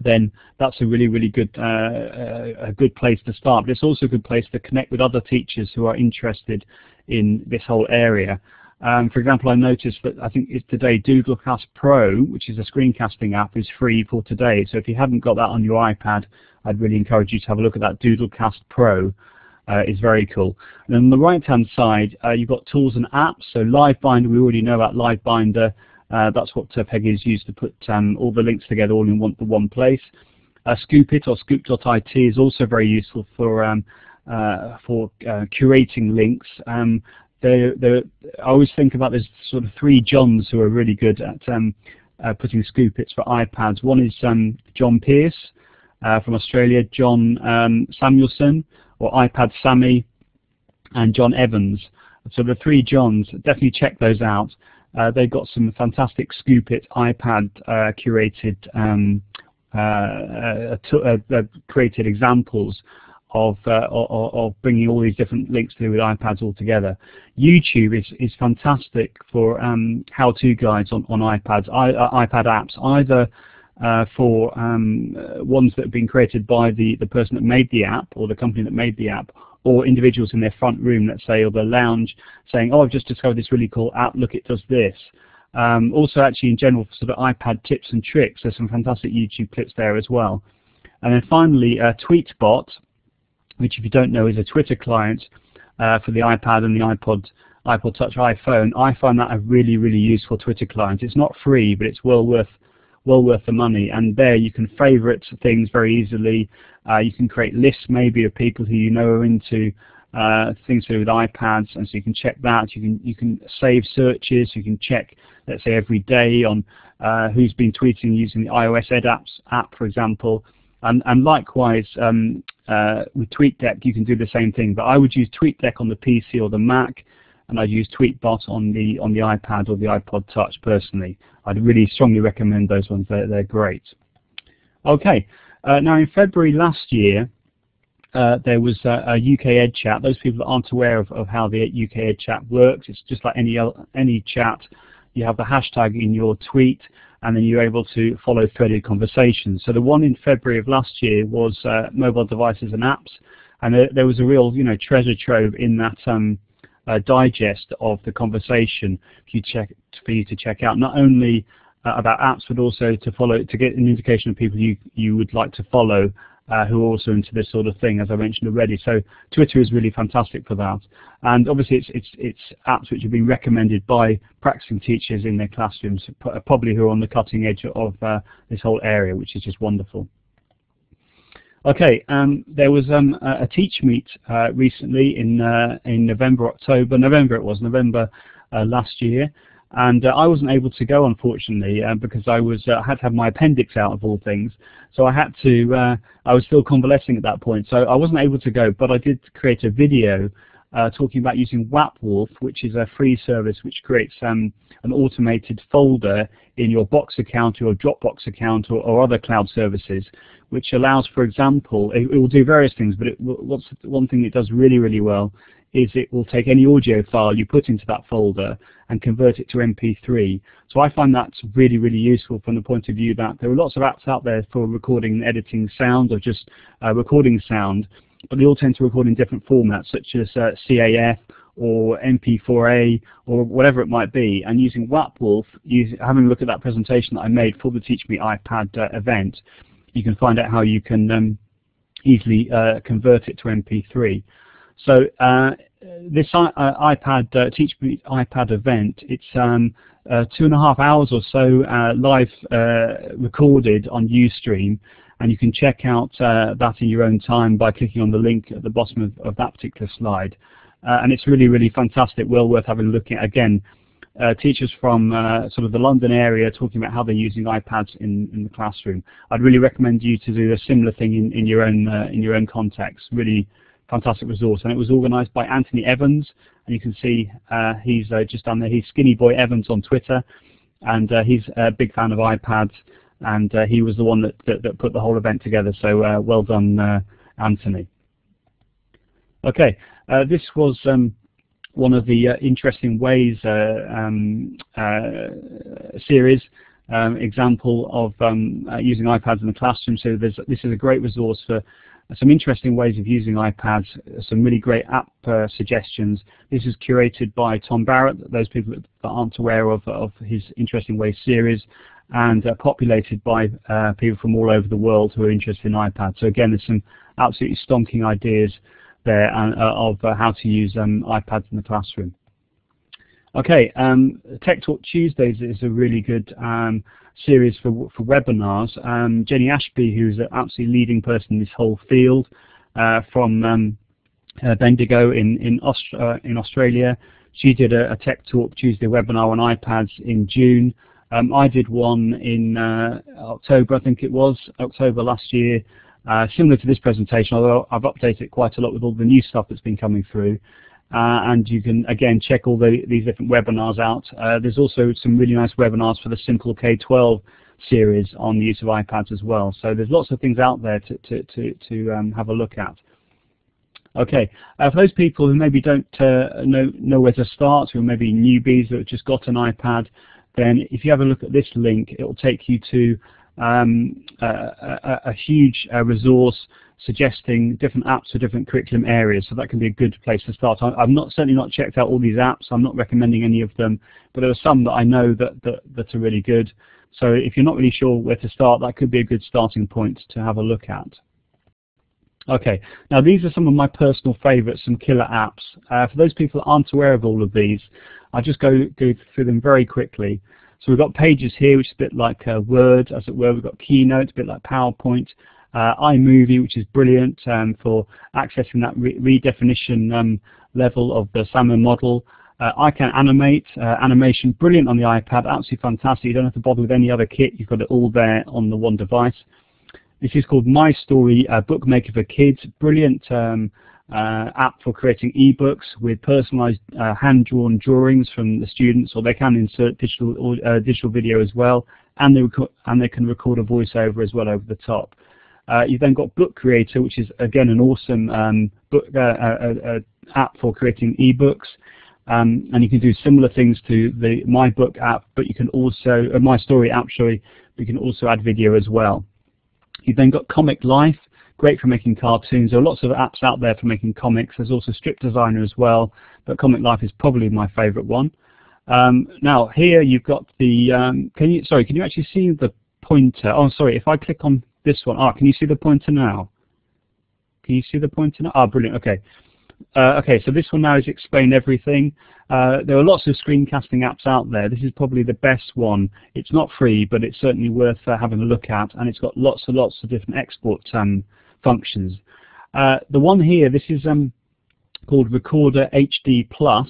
then that's a really, really good, uh, a good place to start. But it's also a good place to connect with other teachers who are interested in this whole area. Um, for example, I noticed that I think it's today Doodlecast Pro, which is a screencasting app, is free for today. So if you haven't got that on your iPad, I'd really encourage you to have a look at that Doodlecast Pro. Uh, is very cool. And on the right-hand side, uh, you've got tools and apps. So LiveBinder, we already know about LiveBinder. Uh, that's what uh, Peggy has used to put um, all the links together all in one, one place. Uh, Scoopit or Scoop.it is also very useful for um, uh, for uh, curating links. Um, they're, they're, I always think about there's sort of three Johns who are really good at um, uh, putting Scoopits for iPads. One is um, John Pierce from Australia, John um, Samuelson, or iPad Sammy, and John Evans. So the three Johns, definitely check those out. Uh, they've got some fantastic Scoopit iPad uh, curated um, uh, uh, created examples of, uh, of, of bringing all these different links to do with iPads all together. YouTube is is fantastic for um, how-to guides on on iPads, I, uh, iPad apps, either uh, for um, uh, ones that have been created by the the person that made the app or the company that made the app, or individuals in their front room, let's say, or their lounge, saying, "Oh, I've just discovered this really cool app. Look, it does this." Um, also, actually, in general, sort of iPad tips and tricks, there's some fantastic YouTube clips there as well. And then finally, uh, Tweetbot, which if you don't know is a Twitter client uh, for the iPad and the iPod, iPod Touch iPhone. I find that a really, really useful Twitter client. It's not free, but it's well worth well worth the money. And there you can favorite things very easily. Uh, you can create lists maybe of people who you know are into uh, things to do with iPads, and so you can check that. You can you can save searches. You can check, let's say, every day on uh, who's been tweeting using the iOS Ed apps app, for example. And, and likewise, um, uh, with TweetDeck, you can do the same thing. But I would use TweetDeck on the PC or the Mac, and I'd use Tweetbot on the on the iPad or the iPod Touch personally. I'd really strongly recommend those ones. They're, they're great. Okay, uh, now in February last year, uh, there was a, a, UK Ed chat. Those people that aren't aware of, of how the UK Ed chat works, it's just like any any chat. You have the hashtag in your tweet, and then you're able to follow threaded conversations. So the one in February of last year was uh, mobile devices and apps, and there, there, was a real you know treasure trove in that um, uh, digest of the conversation for you, check, for you to check out. Not only uh, about apps, but also to follow to get an indication of people you you would like to follow uh, who are also into this sort of thing, as I mentioned already. So Twitter is really fantastic for that. And obviously it's, it's, it's apps which have been recommended by practicing teachers in their classrooms, probably who are on the cutting edge of uh, this whole area, which is just wonderful. Okay, um, there was um, a, Teach Meet uh, recently in uh, in November, October, November it was, November uh, last year, and uh, I wasn't able to go unfortunately uh, because I was uh, had to have my appendix out of all things. So I had to I was still convalescing at that point. So I wasn't able to go but I did create a video uh, talking about using Wappwolf which is a free service which creates um, an automated folder in your Box account or your Dropbox account or, or other cloud services which allows for example it, it will do various things but what's one thing it does really really well is it will take any audio file you put into that folder and convert it to MP3. So I find that's really, really useful from the point of view that there are lots of apps out there for recording and editing sound or just uh, recording sound, but they all tend to record in different formats such as uh, CAF or MP4A or whatever it might be. And using Wappwolf, having a look at that presentation that I made for the Teach Meet iPad uh, event, you can find out how you can um, easily uh, convert it to MP3. So uh, this uh, iPad uh, Teach Meet iPad event, it's um, two and a half hours or so live recorded on Ustream, and you can check out that in your own time by clicking on the link at the bottom of, of that particular slide. and it's really, really fantastic, well worth having a look at. Again, teachers from sort of the London area talking about how they're using iPads in, in the classroom. I'd really recommend you to do a similar thing in, in your own in your own context. Really fantastic resource. And it was organised by Anthony Evans, and you can see uh, he's uh, just down there. He's Skinny Boy Evans on Twitter, and uh, he's a big fan of iPads, and uh, he was the one that, that, that, put the whole event together. So uh, well done, uh, Anthony. Okay, this was um, one of the interesting ways um, series. Um, example of um, using iPads in the classroom. So this is a great resource for some interesting ways of using iPads, some really great app uh, suggestions. This is curated by Tom Barrett, those people that aren't aware of, of his Interesting Ways series, and uh, populated by uh, people from all over the world who are interested in iPads. So again, there's some absolutely stonking ideas there uh, of uh, how to use um, iPads in the classroom. Okay, um, Tech Talk Tuesdays is a really good um, series for, for webinars. Um, Jenny Ashby, who's an absolutely leading person in this whole field uh, from um, uh, Bendigo in, in, Aust in Australia. She did a, a, Tech Talk Tuesday webinar on iPads in June. Um, I did one in uh, October, I think it was, October last year, uh, similar to this presentation, although I've updated it quite a lot with all the new stuff that's been coming through. Uh, and you can again check all the, these different webinars out. Uh, there's also some really nice webinars for the Simple K12 series on the use of iPads as well. So there's lots of things out there to, to, to, to um, have a look at. Okay, uh, for those people who maybe don't uh, know, know where to start, who maybe newbies that have just got an iPad, then if you have a look at this link, it will take you to um, a, a, a, huge uh, resource suggesting different apps for different curriculum areas, so that can be a good place to start. I, have not certainly not checked out all these apps. I'm not recommending any of them, but there are some that I know that, that, that are really good. So if you're not really sure where to start, that could be a good starting point to have a look at. Okay, now these are some of my personal favorites, some killer apps. Uh, for those people that aren't aware of all of these, I'll just go, go through them very quickly. So we've got Pages here, which is a bit like uh, Word, as it were. We've got Keynote, a bit like PowerPoint. Uh, iMovie, which is brilliant um, for accessing that re redefinition um, level of the SAMR model. Uh, I can animate, uh, animation, brilliant on the iPad, absolutely fantastic. You don't have to bother with any other kit. You've got it all there on the one device. This is called My Story uh, Bookmaker for Kids. Brilliant um, uh, app for creating ebooks with personalized uh, hand-drawn drawings from the students, or they can insert digital uh, digital video as well, and they and they can record a voiceover as well over the top. Uh, you've then got Book Creator, which is again an awesome um, book uh, app for creating ebooks. Um, and you can do similar things to the My Book app, but you can also, uh, My Story app, sorry, but you can also add video as well. You've then got Comic Life, great for making cartoons. There are lots of apps out there for making comics. There's also Strip Designer as well, but Comic Life is probably my favorite one. Um, now here you've got the, um, can you, sorry, can you actually see the pointer? Oh, sorry, if I click on this one, ah, can you see the pointer now? Can you see the pointer now? Ah, brilliant, okay. Uh, okay, so this one now is explain everything. Uh, there are lots of screencasting apps out there. This is probably the best one. It's not free, but it's certainly worth uh, having a look at, and it's got lots and lots of different export um, functions. Uh, the one here, this is um, called Recorder HD Plus.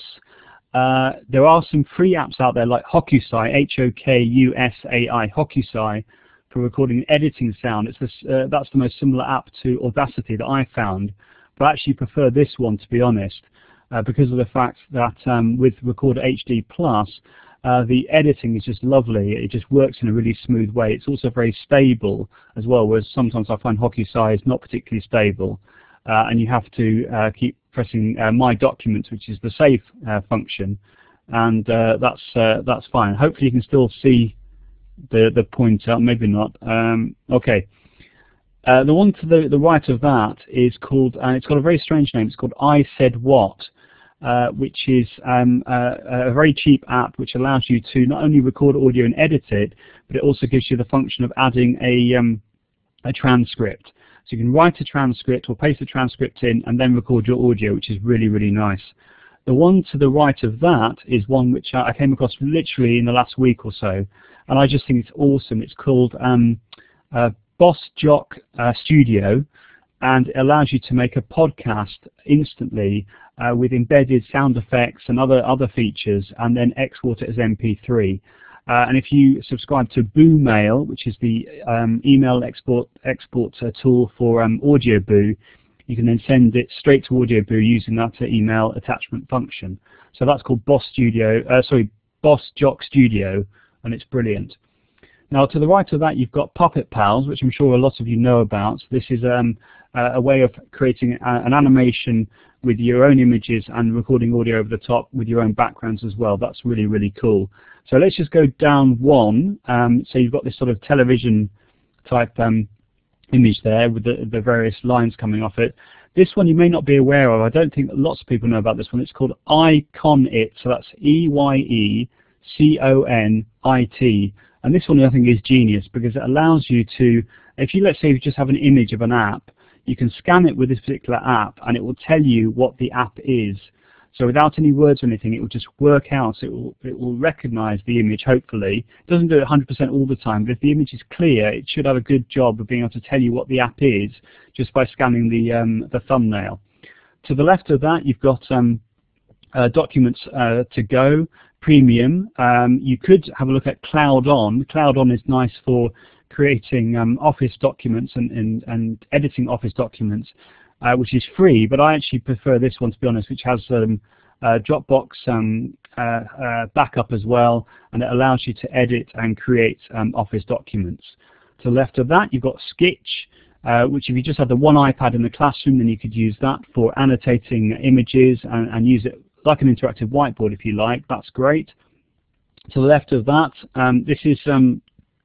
Uh, there are some free apps out there like Hokusai, H-O-K-U-S-A-I, Hokusai, for recording and editing sound. It's this, uh, that's the most similar app to Audacity that I found but I actually prefer this one to be honest uh, because of the fact that um, with Recorder HD Plus uh, the editing is just lovely. It just works in a really smooth way. It's also very stable as well, whereas sometimes I find Hokusai is not particularly stable. Uh, and you have to uh, keep pressing uh, My Documents, which is the save uh, function, and uh, that's that's fine. Hopefully you can still see the the pointer, maybe not. Um, okay, uh, the one to the, the right of that is called, and uh, it's got a very strange name, it's called I Said What, uh, which is um, a, very cheap app which allows you to not only record audio and edit it, but it also gives you the function of adding a, um, a transcript. So you can write a transcript or paste the transcript in and then record your audio, which is really, really nice. The one to the right of that is one which I came across literally in the last week or so, and I just think it's awesome. It's called um, uh, Boss Jock uh, Studio and allows you to make a podcast instantly uh, with embedded sound effects and other other features and then export it as MP3. Uh, and if you subscribe to BooMail, which is the um, email export export uh, tool for um, AudioBoo, you can then send it straight to AudioBoo using that email attachment function. So that's called Boss Studio, uh, sorry, Boss Jock Studio, and it's brilliant. Now to the right of that you've got Puppet Pals, which I'm sure a lot of you know about. This is um, a way of creating a, an animation with your own images and recording audio over the top with your own backgrounds as well. That's really, really cool. So let's just go down one. Um, so you've got this sort of television type um, image there with the, the various lines coming off it. This one you may not be aware of. I don't think lots of people know about this one. It's called Eyeconit. So that's E-Y-E-C-O-N-I-T. And this one I think is genius because it allows you to, if you let's say you just have an image of an app, you can scan it with this particular app and it will tell you what the app is. So without any words or anything, it will just work out. So it will, it will recognize the image, hopefully. It doesn't do it 100% all the time, but if the image is clear, it should have a good job of being able to tell you what the app is just by scanning the, um, the thumbnail. To the left of that, you've got um, uh, documents uh, to go, premium. Um, you could have a look at Cloud On. Cloud On is nice for creating um, Office documents and, and, and editing Office documents uh, which is free, but I actually prefer this one to be honest, which has um, uh, Dropbox um, uh, uh, backup as well, and it allows you to edit and create um, Office documents. To the left of that, you've got Sketch, uh, which if you just had the one iPad in the classroom, then you could use that for annotating images and, and use it like an interactive whiteboard if you like. That's great. To the left of that, um, this is um,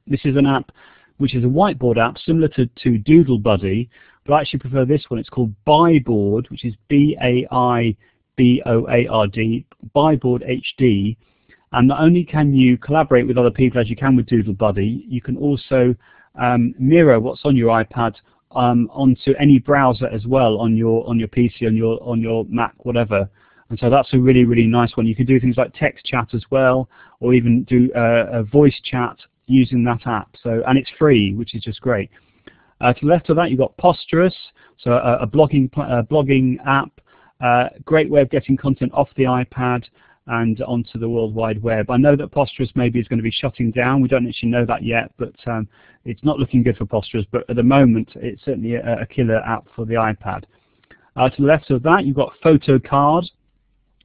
this is an app which is a whiteboard app similar to, to Doodle Buddy, but I actually prefer this one. It's called Baiboard, which is B-A-I-B-O-A-R-D, Baiboard HD. And not only can you collaborate with other people as you can with Doodle Buddy, you can also um, mirror what's on your iPad um, onto any browser as well on your on your PC, on your on your Mac, whatever. And so that's a really really nice one. You can do things like text chat as well, or even do uh, a voice chat using that app. So and it's free, which is just great. Uh, to the left of that, you've got Posterous, so a, a blogging a blogging app. Uh, great way of getting content off the iPad and onto the World Wide Web. I know that Posterous maybe is going to be shutting down. We don't actually know that yet, but um, it's not looking good for Posterous. But at the moment, it's certainly a, a killer app for the iPad. Uh, to the left of that, you've got PhotoCard.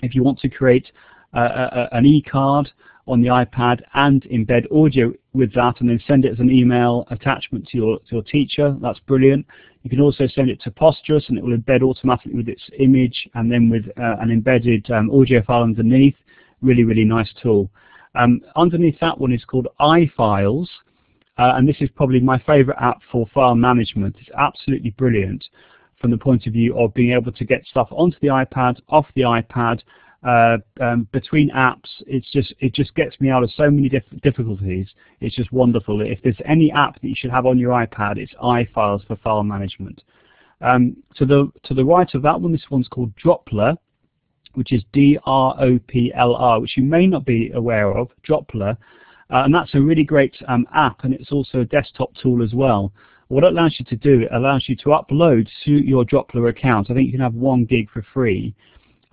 If you want to create uh, a, an e-card on the iPad and embed audio with that and then send it as an email attachment to your, to your teacher. That's brilliant. You can also send it to Posterous and it will embed automatically with its image and then with uh, an embedded um, audio file underneath. Really, really nice tool. Um, underneath that one is called iFiles. Uh, and this is probably my favorite app for file management. It's absolutely brilliant from the point of view of being able to get stuff onto the iPad, off the iPad, uh, um, between apps, it's just it just gets me out of so many diff difficulties. It's just wonderful. If there's any app that you should have on your iPad, it's iFiles for file management. Um, to the to the right of that one, this one's called Droplr, which is D-R-O-P-L-R, which you may not be aware of. Droplr, uh, and that's a really great um, app, and it's also a desktop tool as well. What it allows you to do, it allows you to upload to your Droplr account. I think you can have one gig for free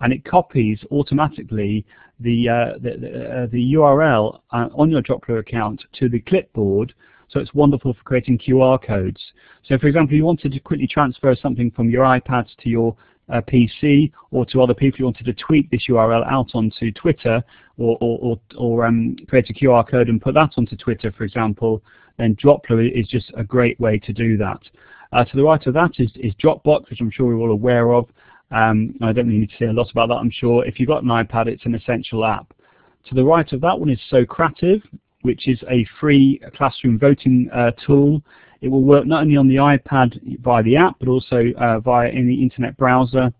and it copies automatically the, uh, the, the, uh, the, URL uh, on your Droplr account to the clipboard so it's wonderful for creating QR codes. So for example, you wanted to quickly transfer something from your iPad to your uh, PC or to other people, you wanted to tweet this URL out onto Twitter or, or, or, or um, create a QR code and put that onto Twitter, for example, then Droplr is just a great way to do that. Uh, to the right of that is, is Dropbox, which I'm sure we're all aware of. Um, I don't really need to say a lot about that, I'm sure. If you've got an iPad, it's an essential app. To the right of that one is Socrative, which is a free classroom voting uh, tool. It will work not only on the iPad via the app, but also uh, via any internet browser.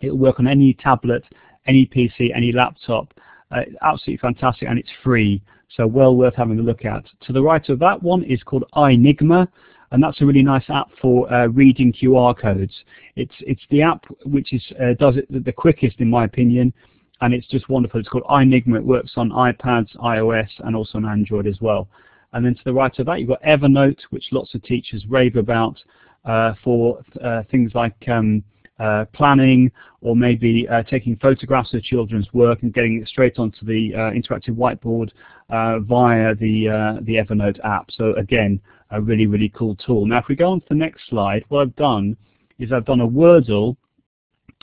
It will work on any tablet, any PC, any laptop. Uh, absolutely fantastic, and it's free, so well worth having a look at. To the right of that one is called iNigma and that's a really nice app for uh, reading QR codes. It's it's the app which is uh, does it the quickest in my opinion, and it's just wonderful. It's called iNigma. It works on iPads, iOS, and also on Android as well. And then to the right of that, you've got Evernote, which lots of teachers rave about uh, for uh, things like um, uh, planning or maybe uh, taking photographs of children's work and getting it straight onto the uh, interactive whiteboard uh, via the, the Evernote app. So again, a really, really cool tool. Now if we go on to the next slide, what I've done is I've done a Wordle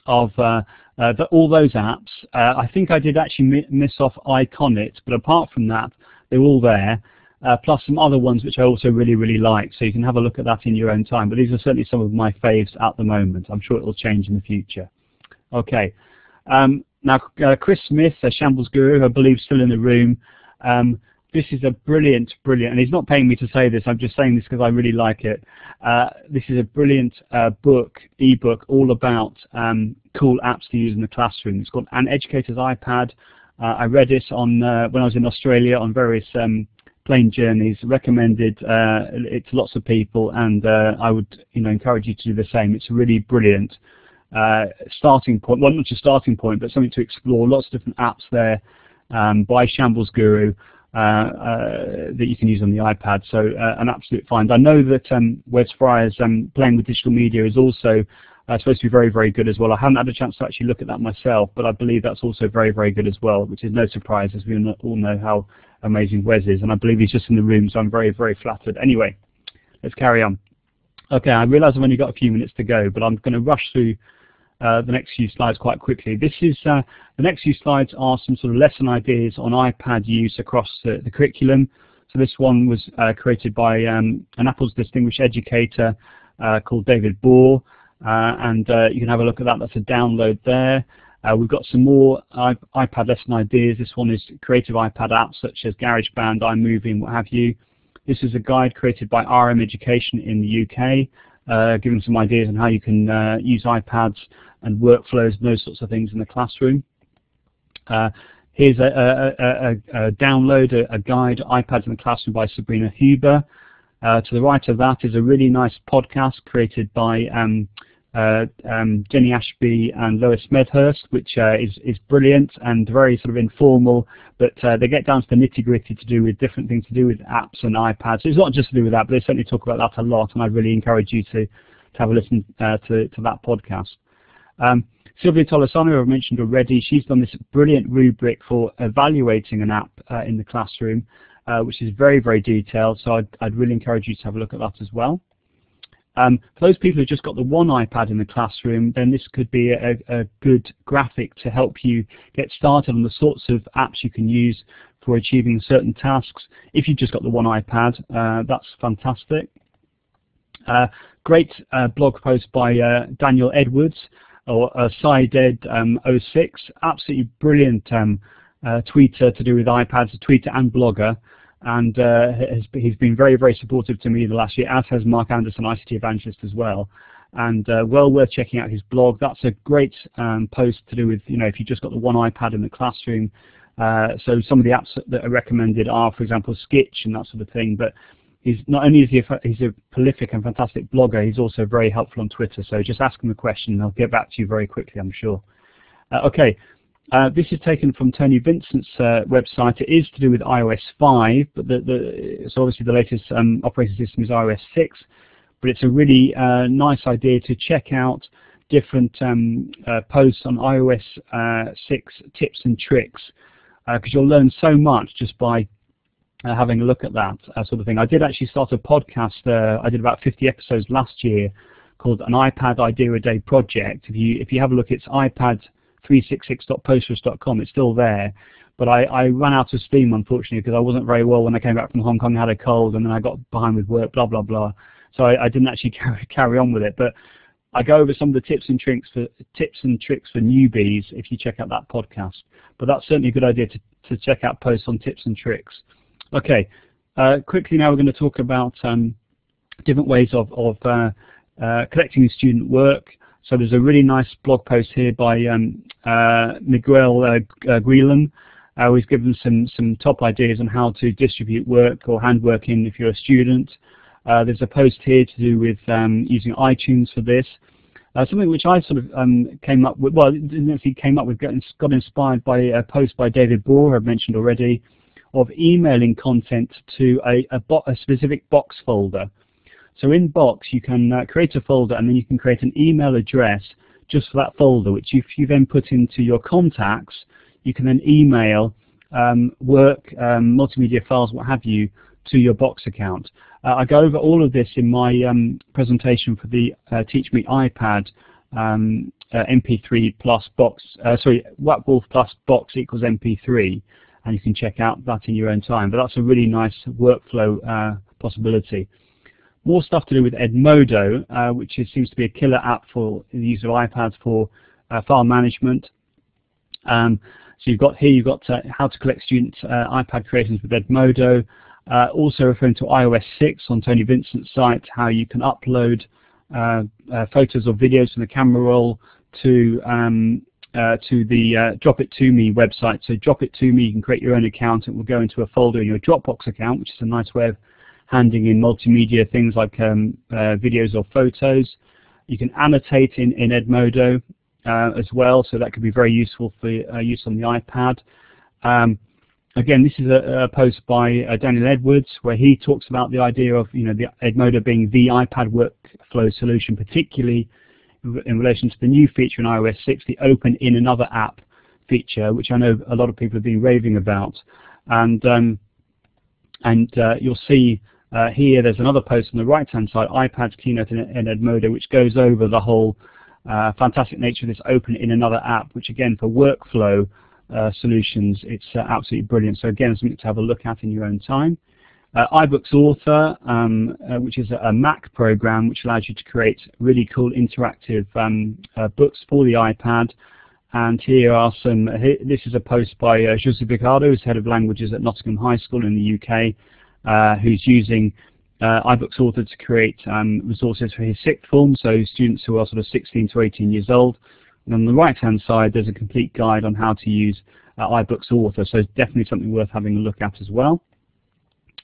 of uh, uh, the, all those apps. Uh, I think I did actually miss off Eyeconit, but apart from that, they're all there, uh, plus some other ones which I also really, really like. So you can have a look at that in your own time. But these are certainly some of my faves at the moment. I'm sure it will change in the future. Okay. Um, now, uh, Chris Smith, a Shambles Guru, I believe still in the room, um, this is a brilliant, brilliant, and he's not paying me to say this, I'm just saying this because I really like it. Uh, this is a brilliant uh, book, ebook, all about um, cool apps to use in the classroom. It's called An Educator's iPad. Uh, I read it on uh, when I was in Australia on various um, plane journeys, recommended uh, it to lots of people, and uh, I would you know, encourage you to do the same. It's a really brilliant. uh, starting point, well not just a starting point, but something to explore. Lots of different apps there um, by Shambles Guru uh, uh, that you can use on the iPad. So uh, an absolute find. I know that um, Wes Fryer's um, playing with digital media is also uh, supposed to be very, very good as well. I haven't had a chance to actually look at that myself, but I believe that's also very, very good as well, which is no surprise as we all know how amazing Wes is. And I believe he's just in the room, so I'm very, very flattered. Anyway, let's carry on. Okay, I realize I've only got a few minutes to go, but I'm going to rush through uh, the next few slides quite quickly. This is uh, the next few slides are some sort of lesson ideas on iPad use across the, the curriculum. So this one was uh, created by um, an Apple's distinguished educator uh, called David Bohr, uh, and uh, you can have a look at that. That's a download there. We've got some more iPad lesson ideas. This one is creative iPad apps such as GarageBand, iMovie, and what have you. This is a guide created by RM Education in the UK, uh, giving some ideas on how you can uh, use iPads and workflows and those sorts of things in the classroom. Uh, here's a, a, a, a download, a, guide, iPads in the Classroom by Sabrina Huber. Uh, to the right of that is a really nice podcast created by um, uh, um, Jenny Ashby and Lois Medhurst, which uh, is, is brilliant and very sort of informal, but uh, they get down to the nitty gritty to do with different things to do with apps and iPads. So it's not just to do with that, but they certainly talk about that a lot, and I'd really encourage you to, to have a listen uh, to, to that podcast. Um, Silvia Tolisano, I've mentioned already, she's done this brilliant rubric for evaluating an app uh, in the classroom, uh, which is very, very detailed, so I'd, I'd really encourage you to have a look at that as well. Um, for those people who've just got the one iPad in the classroom, then this could be a, a, good graphic to help you get started on the sorts of apps you can use for achieving certain tasks. If you've just got the one iPad, uh, that's fantastic. Uh, great uh, blog post by uh, Daniel Edwards, or uh, Syded um, 06, absolutely brilliant um, uh, tweeter to do with iPads, a tweeter and blogger and uh, has, he's been very, very supportive to me the last year, as has Mark Anderson, ICT Evangelist as well. And uh, well worth checking out his blog. That's a great um, post to do with, you know, if you've just got the one iPad in the classroom. Uh, so some of the apps that are recommended are, for example, Skitch and that sort of thing. But he's not only is he a, he's a prolific and fantastic blogger, he's also very helpful on Twitter. So just ask him a question, and I'll get back to you very quickly, I'm sure. Uh, okay, uh, this is taken from Tony Vincent's uh, website. It is to do with iOS 5, but the, the, so obviously the latest um, operating system is iOS 6. But it's a really uh, nice idea to check out different um, uh, posts on iOS uh, 6 tips and tricks, because you'll learn so much just by having a look at that sort of thing. I did actually start a podcast. I did about 50 episodes last year called an iPad Idea a Day project. If you if you have a look, it's iPad 366.posterous.com. It's still there. But I, I ran out of steam, unfortunately, because I wasn't very well when I came back from Hong Kong, I had a cold, and then I got behind with work, blah, blah, blah. So I, I didn't actually carry, carry on with it. But I go over some of the tips and tricks for tips and tricks for newbies if you check out that podcast. But that's certainly a good idea to, to check out posts on tips and tricks. Okay, uh, quickly now we're going to talk about um, different ways of, of uh, uh, collecting student work. So there's a really nice blog post here by um, uh, Miguel uh, uh Guhlin. Uh, he's given some, some top ideas on how to distribute work or handwork in if you're a student. Uh, there's a post here to do with um, using iTunes for this. Uh, something which I sort of um, came up with, well, didn't actually came up with, got, got inspired by a post by David Bohr, I've mentioned already, of emailing content to a, a, a specific box folder. So in Box, you can uh, create a folder and then you can create an email address just for that folder, which if you then put into your contacts, you can then email um, work, um, multimedia files, what have you, to your Box account. Uh, I go over all of this in my um, presentation for the uh, Teach Meet iPad um, uh, MP3 plus box, uh, sorry, Wappwolf plus box equals MP3, and you can check out that in your own time. But that's a really nice workflow uh, possibility. More stuff to do with Edmodo, uh, which is, seems to be a killer app for the use of iPads for uh, file management. Um, so you've got here, you've got uh, how to collect student uh, iPad creations with Edmodo. Uh, also referring to iOS 6 on Tony Vincent's site, how you can upload uh, photos or videos from the camera roll to um, to the Drop It To Me website. So Drop It To Me, you can create your own account. It will go into a folder in your Dropbox account, which is a nice way of handing in multimedia things like um, uh, videos or photos. You can annotate in, in Edmodo uh, as well, so that could be very useful for uh, use on the iPad. Um, again, this is a, a post by uh, Daniel Edwards where he talks about the idea of you know the Edmodo being the iPad workflow solution, particularly in relation to the new feature in iOS 6, the Open in Another App feature, which I know a lot of people have been raving about. And um, and uh, you'll see uh, here there's another post on the right-hand side, iPad's keynote in, in Edmodo, which goes over the whole uh, fantastic nature of this Open in Another App, which again for workflow uh, solutions, it's uh, absolutely brilliant. So again, something to have a look at in your own time. Uh, iBooks Author, um, uh, which is a, Mac program which allows you to create really cool interactive um, books for the iPad. And here are some, this is a post by uh, Jose Picardo, who's head of languages at Nottingham High School in the UK, who's using uh, iBooks Author to create um, resources for his sixth form, so students who are sort of 16 to 18 years old. And on the right-hand side, there's a complete guide on how to use iBooks Author, so it's definitely something worth having a look at as well.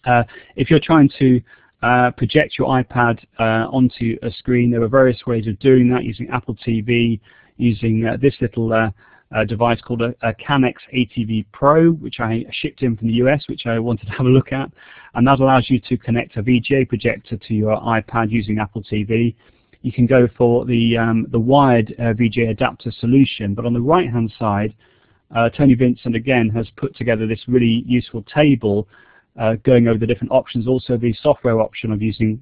Uh, if you're trying to uh, project your iPad uh, onto a screen, there are various ways of doing that using Apple TV, using uh, this little uh, uh, device called a, a Kanex ATV Pro, which I shipped in from the US, which I wanted to have a look at. And that allows you to connect a VGA projector to your iPad using Apple TV. You can go for the, um, the wired VGA adapter solution, but on the right-hand side, Tony Vincent again has put together this really useful table uh, going over the different options. Also the software option of using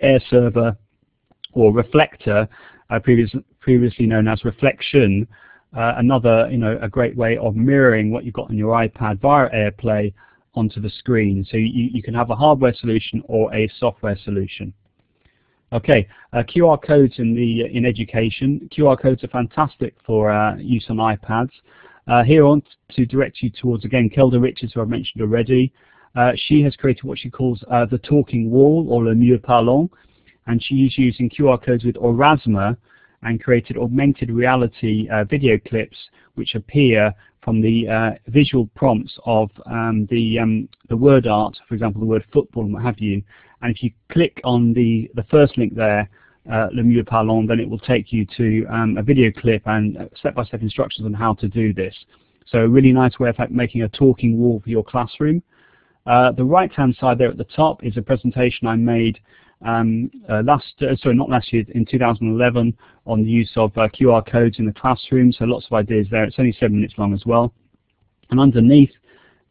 Air Server or Reflector, uh, previous, previously known as Reflection, uh, another you know a great way of mirroring what you've got on your iPad via AirPlay onto the screen. So you, you can have a hardware solution or a software solution. Okay, uh, QR codes in the in education. QR codes are fantastic for uh, use on iPads. Uh, here I want to direct you towards again Kelda Richards, who I've mentioned already. Uh, she has created what she calls uh, the talking wall, or le mur parlant, and she is using QR codes with Aurasma and created augmented reality uh, video clips which appear from the uh, visual prompts of um, the, um, the word art, for example, the word football and what have you. And if you click on the, the first link there, uh, Le Mur Parlant, then it will take you to um, a video clip and step-by-step -step instructions on how to do this. So a really nice way of making a talking wall for your classroom. Uh, the right-hand side there at the top is a presentation I made um, uh, last, uh, sorry, not last year, in 2011 on the use of uh, QR codes in the classroom. So lots of ideas there. It's only seven minutes long as well. And underneath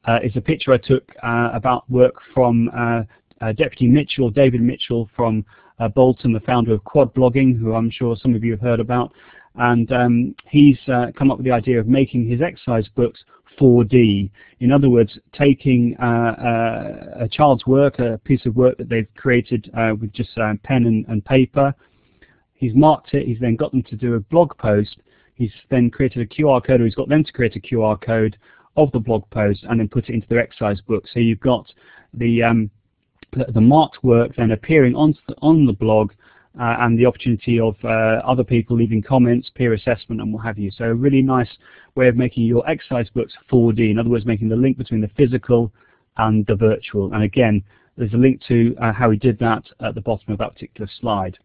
uh, is a picture I took uh, about work from Deputy Mitchell, David Mitchell from Bolton, the founder of Quad Blogging, who I'm sure some of you have heard about. And um, he's come up with the idea of making his exercise books 4D. In other words, taking uh, uh, a child's work, a piece of work that they've created uh, with just uh, pen and, and, paper, he's marked it, he's then got them to do a blog post, he's then created a QR code, or he's got them to create a QR code of the blog post and then put it into their exercise book. So you've got the, um, the, the marked work then appearing on on the blog and the opportunity of uh, other people leaving comments, peer assessment and what have you. So a really nice way of making your exercise books 4D, in other words making the link between the physical and the virtual. And again, there's a link to uh, how we did that at the bottom of that particular slide.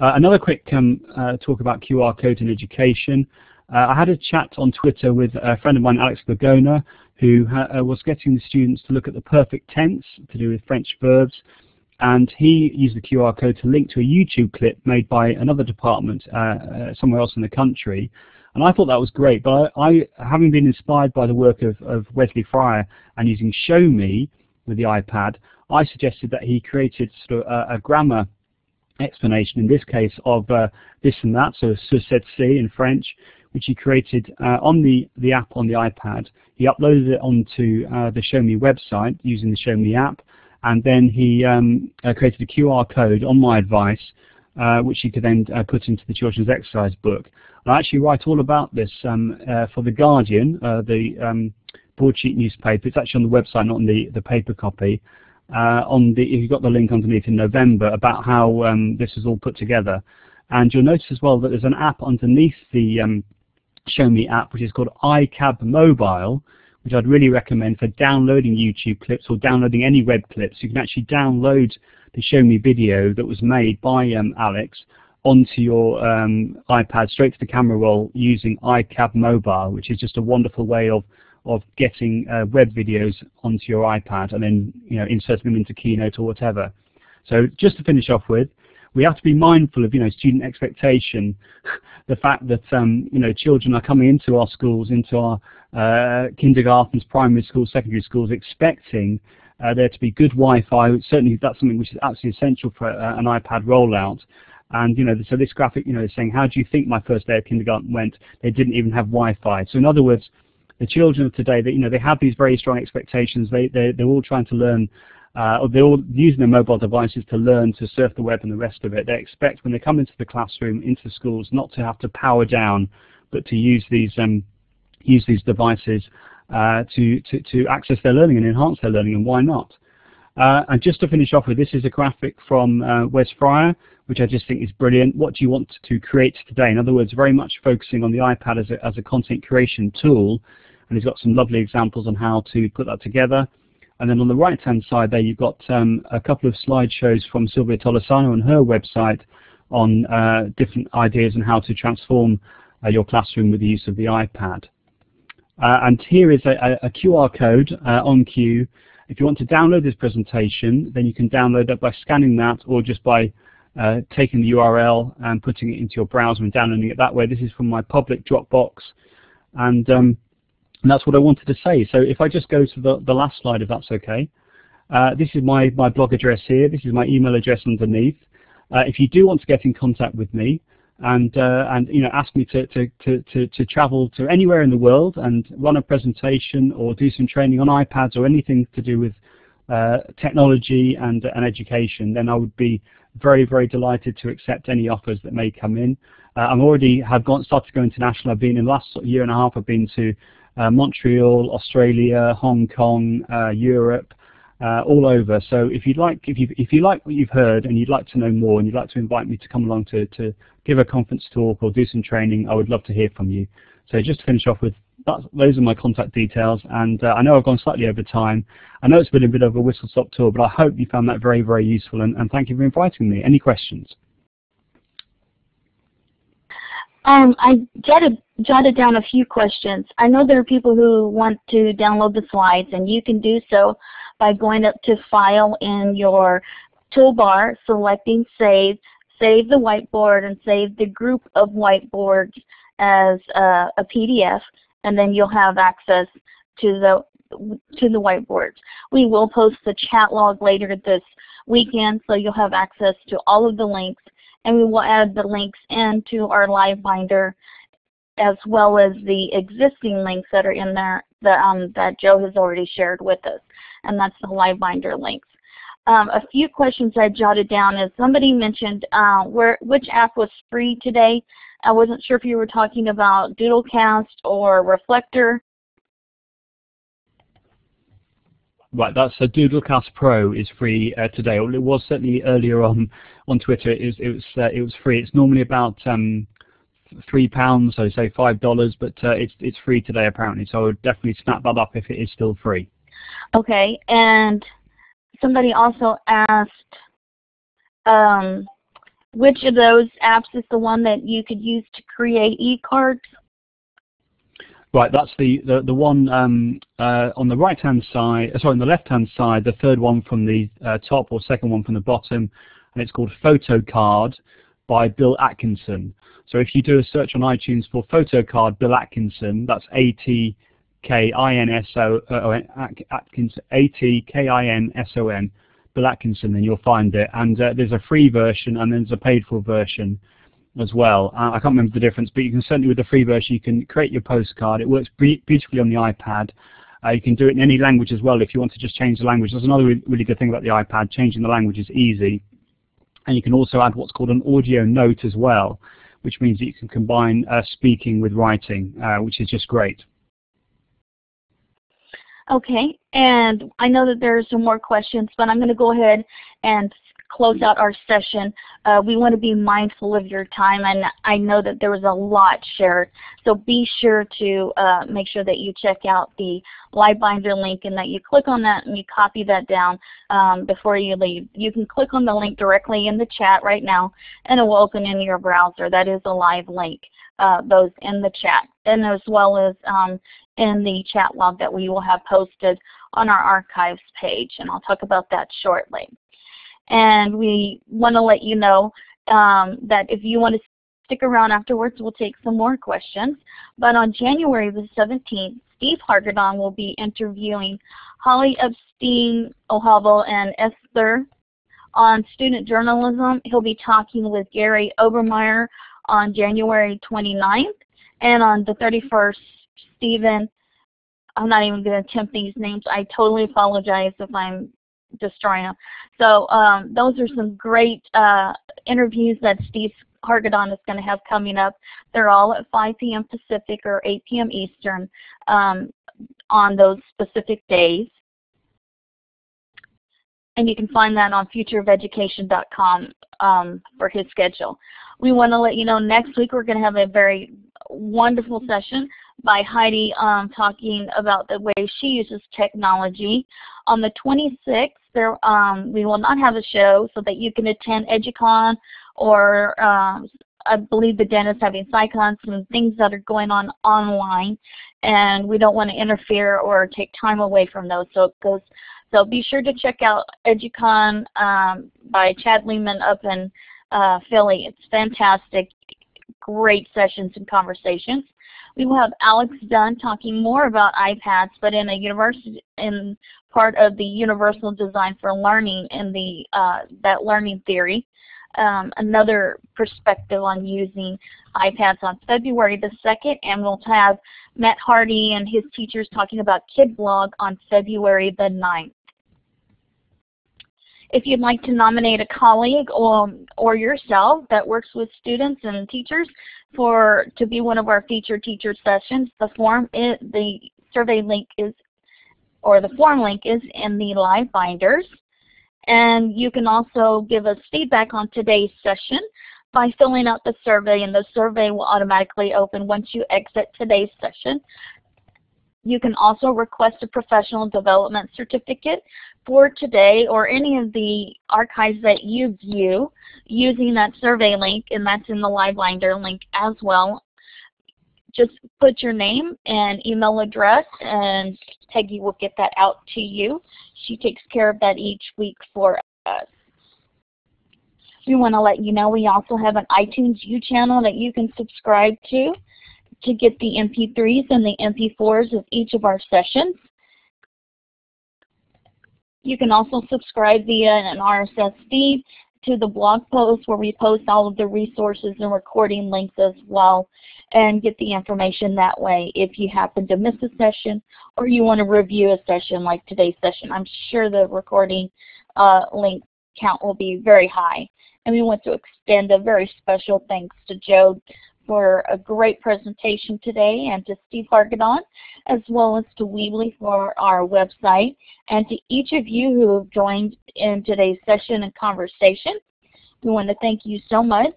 Uh, another quick um, uh, talk about QR codes in education. Uh, I had a chat on Twitter with a friend of mine, Alex Bergona, who was getting the students to look at the perfect tense to do with French verbs and he used the QR code to link to a YouTube clip made by another department uh, uh, somewhere else in the country. And I thought that was great, but I, I having been inspired by the work of, of Wesley Fryer and using Show Me with the iPad, I suggested that he created sort of a, a grammar explanation, in this case, of uh, this and that, so cette, ci in French, which he created uh, on the, the app on the iPad. He uploaded it onto uh, the Show Me website using the Show Me app, and then he um, uh, created a QR code on my advice uh, which he could then uh, put into the children's exercise book. I actually write all about this um, uh, for The Guardian, uh, the um, broadsheet newspaper. It's actually on the website, not on the, the paper copy. Uh, on the, you've got the link underneath in November about how um, this is all put together. And you'll notice as well that there's an app underneath the um, Show Me app, which is called iCab Mobile, which I'd really recommend for downloading YouTube clips or downloading any web clips. You can actually download the Show Me video that was made by um, Alex onto your um, iPad straight to the camera roll using iCab Mobile, which is just a wonderful way of of getting uh, web videos onto your iPad and then you know inserting them into Keynote or whatever. So just to finish off with, we have to be mindful of you know student expectation, the fact that um, you know children are coming into our schools, into our uh, kindergartens, primary schools, secondary schools, expecting uh, there to be good Wi-Fi. Certainly, that's something which is absolutely essential for uh, an iPad rollout. And you know, so this graphic, you know, is saying, how do you think my first day of kindergarten went? They didn't even have Wi-Fi. So in other words, the children of today, that you know, they have these very strong expectations. They they they're all trying to learn, uh, they're all using their mobile devices to learn to surf the web and the rest of it. They expect when they come into the classroom, into schools, not to have to power down, but to use these um, use these devices uh, to, to to access their learning and enhance their learning. And why not? Uh, and just to finish off with, this is a graphic from uh, Wes Fryer, which I just think is brilliant. What do you want to create today? In other words, very much focusing on the iPad as a, as a content creation tool and he's got some lovely examples on how to put that together. And then on the right-hand side there, you've got um, a couple of slideshows from Silvia Tolisano on her website on uh, different ideas on how to transform uh, your classroom with the use of the iPad. Uh, and here is a, a QR code uh, on cue. If you want to download this presentation, then you can download it by scanning that or just by uh, taking the URL and putting it into your browser and downloading it that way. This is from my public Dropbox. And um, and that's what I wanted to say. So if I just go to the, the last slide, if that's okay. Uh, this is my, my blog address here. This is my email address underneath. Uh, if you do want to get in contact with me and, uh, and you know, ask me to, to, to, to, to travel to anywhere in the world and run a presentation or do some training on iPads or anything to do with uh, technology and, and education, then I would be very, very delighted to accept any offers that may come in. Uh, I'm already have gone, started to go international. I've been in the last year and a half. I've been to Montreal, Australia, Hong Kong, uh, Europe, uh, all over. So if you'd like, if you if you like what you've heard and you'd like to know more and you'd like to invite me to come along to to give a conference talk or do some training, I would love to hear from you. So just to finish off with those are my contact details and uh, I know I've gone slightly over time. I know it's been a bit of a whistle-stop tour but I hope you found that very very useful and, and thank you for inviting me. Any questions? Um, I jotted, jotted down a few questions. I know there are people who want to download the slides, and you can do so by going up to File in your toolbar, selecting Save, save the whiteboard, and save the group of whiteboards as a, a PDF, and then you'll have access to the to the whiteboards. We will post the chat log later this weekend, so you'll have access to all of the links and we will add the links into our live binder as well as the existing links that are in there that, um, that Joe has already shared with us, and that's the live binder links. Um, a few questions I jotted down is somebody mentioned uh, where which app was free today. I wasn't sure if you were talking about Doodlecast or Reflector. Right, that's a Doodlecast Pro is free uh, today. Well, it was certainly earlier on on Twitter. It was it was uh, it was free. It's normally about um, three pounds, so say five dollars, but uh, it's it's free today apparently. So I would definitely snap that up if it is still free. Okay, and somebody also asked, um, which of those apps is the one that you could use to create e-cards? Right, that's the, the, the one um, uh, on the right-hand side, uh, sorry, on the left-hand side, the third one from the uh, top or second one from the bottom, and it's called Photocard by Bill Atkinson. So if you do a search on iTunes for Photocard Bill Atkinson, that's A-T-K-I-N-S-O, uh, Atkinson, A-T-K-I-N-S-O-N, Bill Atkinson, then you'll find it. And uh, there's a free version and there's a paid-for version as well. I can't remember the difference, but you can certainly with the free version you can create your postcard. It works beautifully on the iPad. Uh, you can do it in any language as well if you want to just change the language. That's another really, really good thing about the iPad. Changing the language is easy. And you can also add what's called an audio note as well, which means that you can combine uh, speaking with writing, uh, which is just great. Okay, and I know that there are some more questions, but I'm going to go ahead and close out our session, uh, we want to be mindful of your time, and I know that there was a lot shared. So be sure to uh, make sure that you check out the LiveBinder link and that you click on that and you copy that down um, before you leave. You can click on the link directly in the chat right now, and it will open in your browser. That is a live link, uh, those in the chat, and as well as um, in the chat log that we will have posted on our archives page, and I'll talk about that shortly. And we want to let you know um, that if you want to stick around afterwards, we'll take some more questions. But on January the 17th, Steve Hargadon will be interviewing Holly Epstein Ojalvo and Esther on student journalism. He'll be talking with Gary Obermeyer on January 29th. And on the 31st, Stephen, I'm not even going to attempt these names. I totally apologize if I'm destroying them. So um, those are some great uh, interviews that Steve Hargadon is going to have coming up. They're all at 5 p.m. Pacific or 8 p.m. Eastern um, on those specific days. And you can find that on futureofeducation.com um, for his schedule. We want to let you know next week we're going to have a very wonderful session by Heidi um, talking about the way she uses technology. On the 26th, there, um, we will not have a show so that you can attend EduCon or um, I believe the dentist having PsyCon, some things that are going on online, and we don't want to interfere or take time away from those. So it goes. So be sure to check out EduCon um, by Chad Lehmann up in uh, Philly. It's fantastic, great sessions and conversations. We will have Alex Dunn talking more about iPads, but in a university in part of the universal design for learning and the uh, that learning theory. Um, another perspective on using iPads on February the 2nd, and we'll have Matt Hardy and his teachers talking about KidBlog on February the 9th. If you'd like to nominate a colleague or, or yourself that works with students and teachers for to be one of our featured teacher sessions, the form is, the survey link is or the form link is in the live binders. And you can also give us feedback on today's session by filling out the survey and the survey will automatically open once you exit today's session. You can also request a professional development certificate for today or any of the archives that you view using that survey link, and that's in the LiveBinder link as well. Just put your name and email address, and Peggy will get that out to you. She takes care of that each week for us. We want to let you know we also have an iTunes U channel that you can subscribe to to get the MP3s and the MP4s of each of our sessions. You can also subscribe via an RSS feed to the blog post where we post all of the resources and recording links as well and get the information that way if you happen to miss a session or you want to review a session like today's session. I'm sure the recording uh, link count will be very high. And we want to extend a very special thanks to Joe for a great presentation today and to Steve Hargadon as well as to Weebly for our website and to each of you who have joined in today's session and conversation. We want to thank you so much.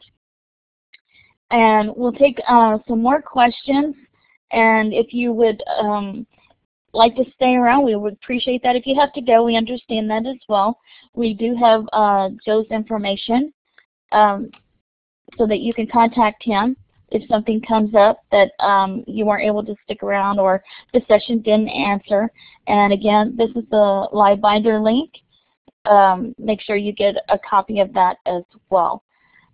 And we'll take uh, some more questions and if you would um, like to stay around, we would appreciate that. If you have to go, we understand that as well. We do have uh, Joe's information um, so that you can contact him if something comes up that um, you weren't able to stick around or the session didn't answer. And again, this is the live binder link. Um, make sure you get a copy of that as well.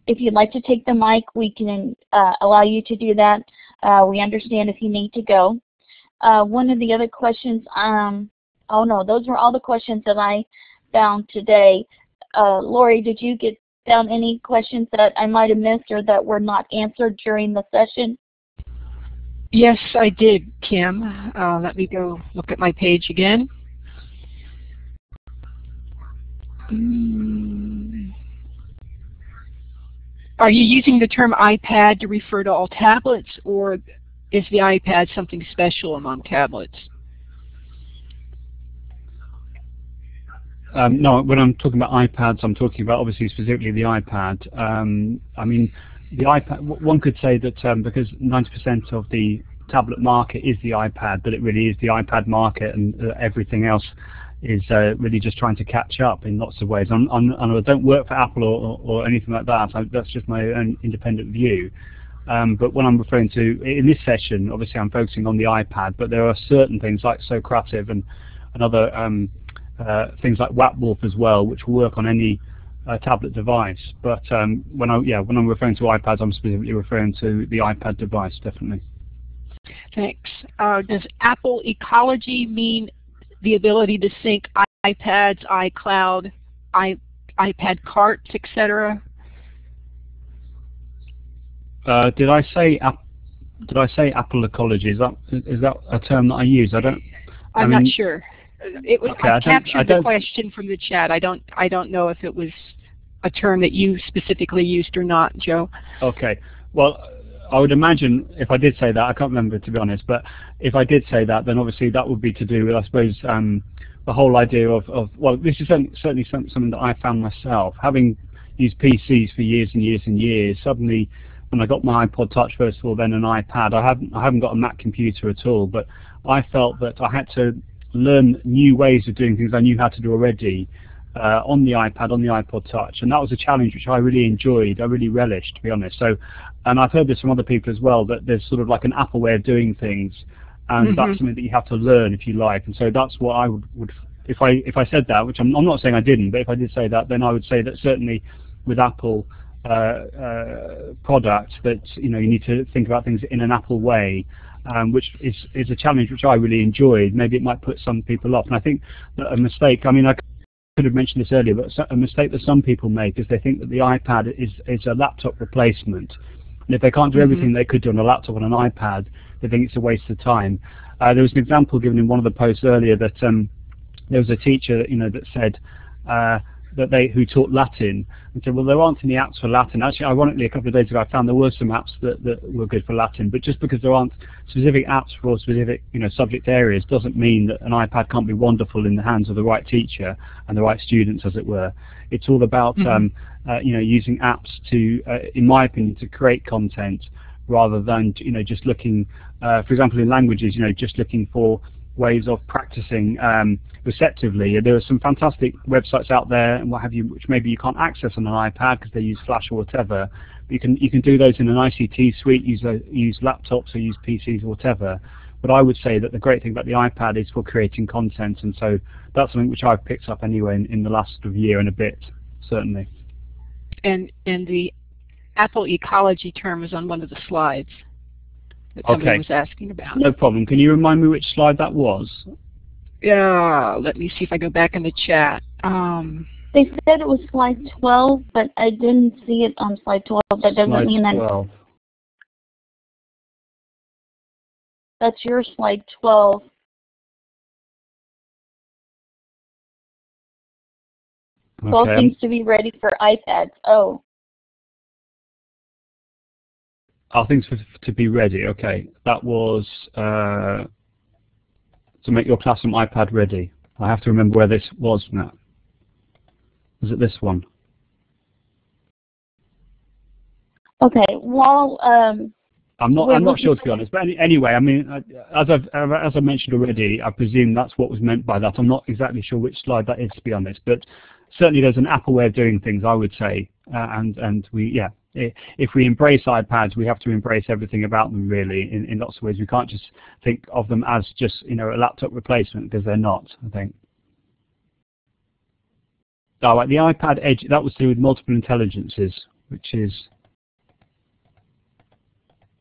If you'd like to take the mic, we can uh, allow you to do that. Uh, we understand if you need to go. Uh, one of the other questions, um, oh no, those were all the questions that I found today. Uh, Lori, did you get down any questions that I might have missed or that were not answered during the session? Yes, I did, Kim. Uh, let me go look at my page again. Mm. Are you using the term iPad to refer to all tablets, or is the iPad something special among tablets? Um, no, when I'm talking about iPads, I'm talking about obviously specifically the iPad. Um, I mean, the iPad. One could say that um, because 90% of the tablet market is the iPad, that it really is the iPad market, and uh, everything else is uh, really just trying to catch up in lots of ways. I'm, I'm, I don't work for Apple or, or anything like that. I, that's just my own independent view. Um, but when I'm referring to in this session, obviously I'm focusing on the iPad, but there are certain things like Socrative and, and other um, uh, things like Wappwolf as well, which will work on any uh, tablet device. But um, when I yeah when I'm referring to iPads, I'm specifically referring to the iPad device, definitely. Thanks. Uh, does Apple Ecology mean the ability to sync iPads, iCloud, I, iPad carts, etc.? Uh, did I say did I say Apple Ecology? Is that is that a term that I use? I don't. I'm I mean, not sure. It was Okay, I I captured I the question from the chat. I don't I don't know if it was a term that you specifically used or not, Joe. Okay. Well, I would imagine if I did say that, I can't remember to be honest, but if I did say that, then obviously that would be to do with, I suppose, um, the whole idea of, of well, this is certainly something that I found myself. Having used PCs for years and years and years, suddenly when I got my iPod Touch first of all, then an iPad, I haven't, I haven't got a Mac computer at all, but I felt that I had to learn new ways of doing things I knew how to do already uh, on the iPad, on the iPod Touch, and that was a challenge which I really enjoyed, I really relished, to be honest. So, and I've heard this from other people as well, that there's sort of like an Apple way of doing things, and Mhm. that's something that you have to learn if you like. And so that's what I would, would if I if I said that, which I'm, I'm not saying I didn't, but if I did say that, then I would say that certainly with Apple uh, uh, products, that you know you need to think about things in an Apple way. Um, which is, is a challenge which I really enjoyed. Maybe it might put some people off. And I think that a mistake, I mean, I could have mentioned this earlier, but a mistake that some people make is they think that the iPad is, is a laptop replacement. And if they can't do Mhm. everything they could do on a laptop on an iPad, they think it's a waste of time. Uh, there was an example given in one of the posts earlier that um, there was a teacher, you know, that said uh, that they who taught Latin and said, well, there aren't any apps for Latin. Actually, ironically, a couple of days ago, I found there were some apps that, that were good for Latin, but just because there aren't specific apps for specific, you know, subject areas doesn't mean that an iPad can't be wonderful in the hands of the right teacher and the right students, as it were. It's all about, Mhm. um, uh, you know, using apps to, uh, in my opinion, to create content rather than, you know, just looking, uh, for example, in languages, you know, just looking for ways of practicing um, receptively. There are some fantastic websites out there and what have you, which maybe you can't access on an iPad because they use Flash or whatever. But you can you can do those in an ICT suite, use a, use laptops or use PCs or whatever. But I would say that the great thing about the iPad is for creating content, and so that's something which I've picked up anyway in, in the last year and a bit, certainly. And and the Apple ecology term is on one of the slides that somebody Okay. was asking about. No problem. Can you remind me which slide that was? Yeah, let me see if I go back in the chat. Um, They said it was slide 12, but I didn't see it on slide 12. That doesn't Slide mean that 12. that's your slide 12. Twelve Okay, um, seems to be ready for iPads. Oh, Oh, things for, to be ready. Okay, that was uh, to make your Classroom iPad ready. I have to remember where this was now. Was it this one? okay. Well, um, I'm not. I'm not sure to be honest. But any, anyway, I mean, as I've as I mentioned already, I presume that's what was meant by that. I'm not exactly sure which slide that is, to be honest. But certainly, there's an Apple way of doing things. I would say, uh, and and we yeah. If we embrace iPads, we have to embrace everything about them. Really, in, in lots of ways, we can't just think of them as just you know a laptop replacement because they're not. I think. Oh, right, the iPad Edge that was to do with multiple intelligences, which is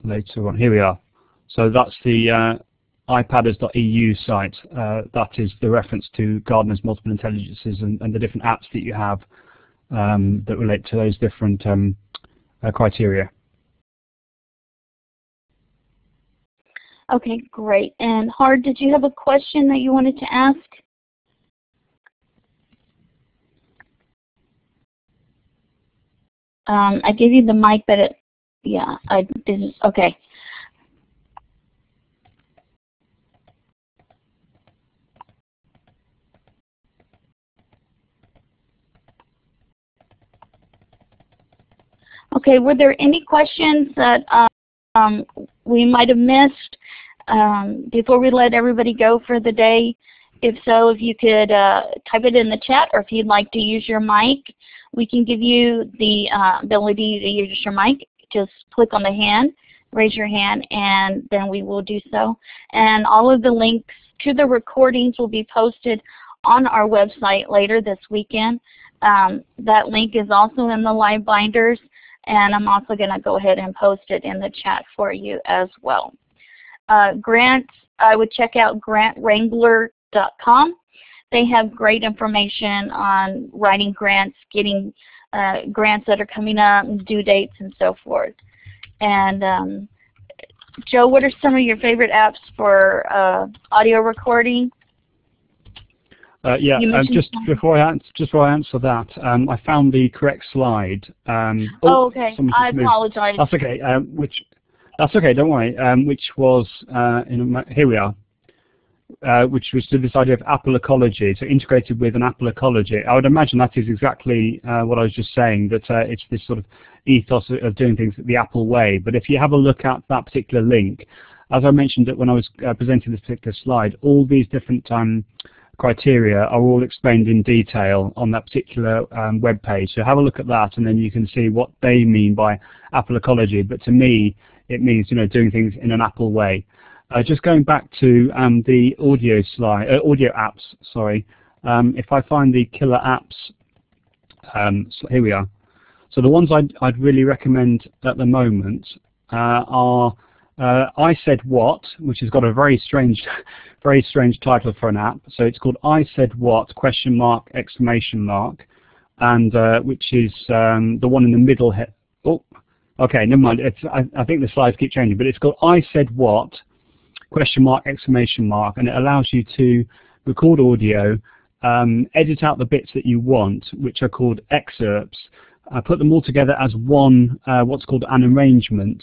later on. Here we are. So that's the uh, iPadders.eu site. Uh, that is the reference to Gardner's multiple intelligences and, and the different apps that you have um, that relate to those different um, criteria. okay, great. And Hard, did you have a question that you wanted to ask? Um, I gave you the mic, but it, yeah, I didn't. Okay. Okay, were there any questions that um, we might have missed um, before we let everybody go for the day? If so, if you could uh, type it in the chat or if you'd like to use your mic, we can give you the uh, ability to use your mic. Just click on the hand, raise your hand, and then we will do so. And all of the links to the recordings will be posted on our website later this weekend. Um, that link is also in the live binders, and I'm also going to go ahead and post it in the chat for you as well. Uh, grants, I would check out grantwrangler.com. They have great information on writing grants, getting uh, grants that are coming up, due dates, and so forth. And um, Joe, what are some of your favorite apps for uh, audio recording? Uh, yeah, um, just before I answer, just before I answer that, um, I found the correct slide. Um, oh, oh, okay. I apologize. That's okay. Um, which that's okay. Don't worry. Um, which was uh, in, here we are. Uh, which was to this idea of Apple ecology, so integrated with an Apple ecology. I would imagine that is exactly uh, what I was just saying, that uh, it's this sort of ethos of doing things the Apple way. But if you have a look at that particular link, as I mentioned when I was uh, presenting this particular slide, all these different um, criteria are all explained in detail on that particular um, web page. So have a look at that and then you can see what they mean by Apple ecology. But to me, it means you know doing things in an Apple way. Uh, just going back to um, the audio slide, uh, audio apps. Sorry, um, if I find the killer apps, um, so here we are. So the ones I'd, I'd really recommend at the moment uh, are uh, I Said What, which has got a very strange, very strange title for an app. So it's called I Said What question mark exclamation mark, and uh, which is um, the one in the middle. oh, okay, never mind. It's, I, I, think the slides keep changing, but it's called I Said What question mark exclamation mark, and it allows you to record audio, um, edit out the bits that you want, which are called excerpts. I put them all together as one, uh, what's called an arrangement,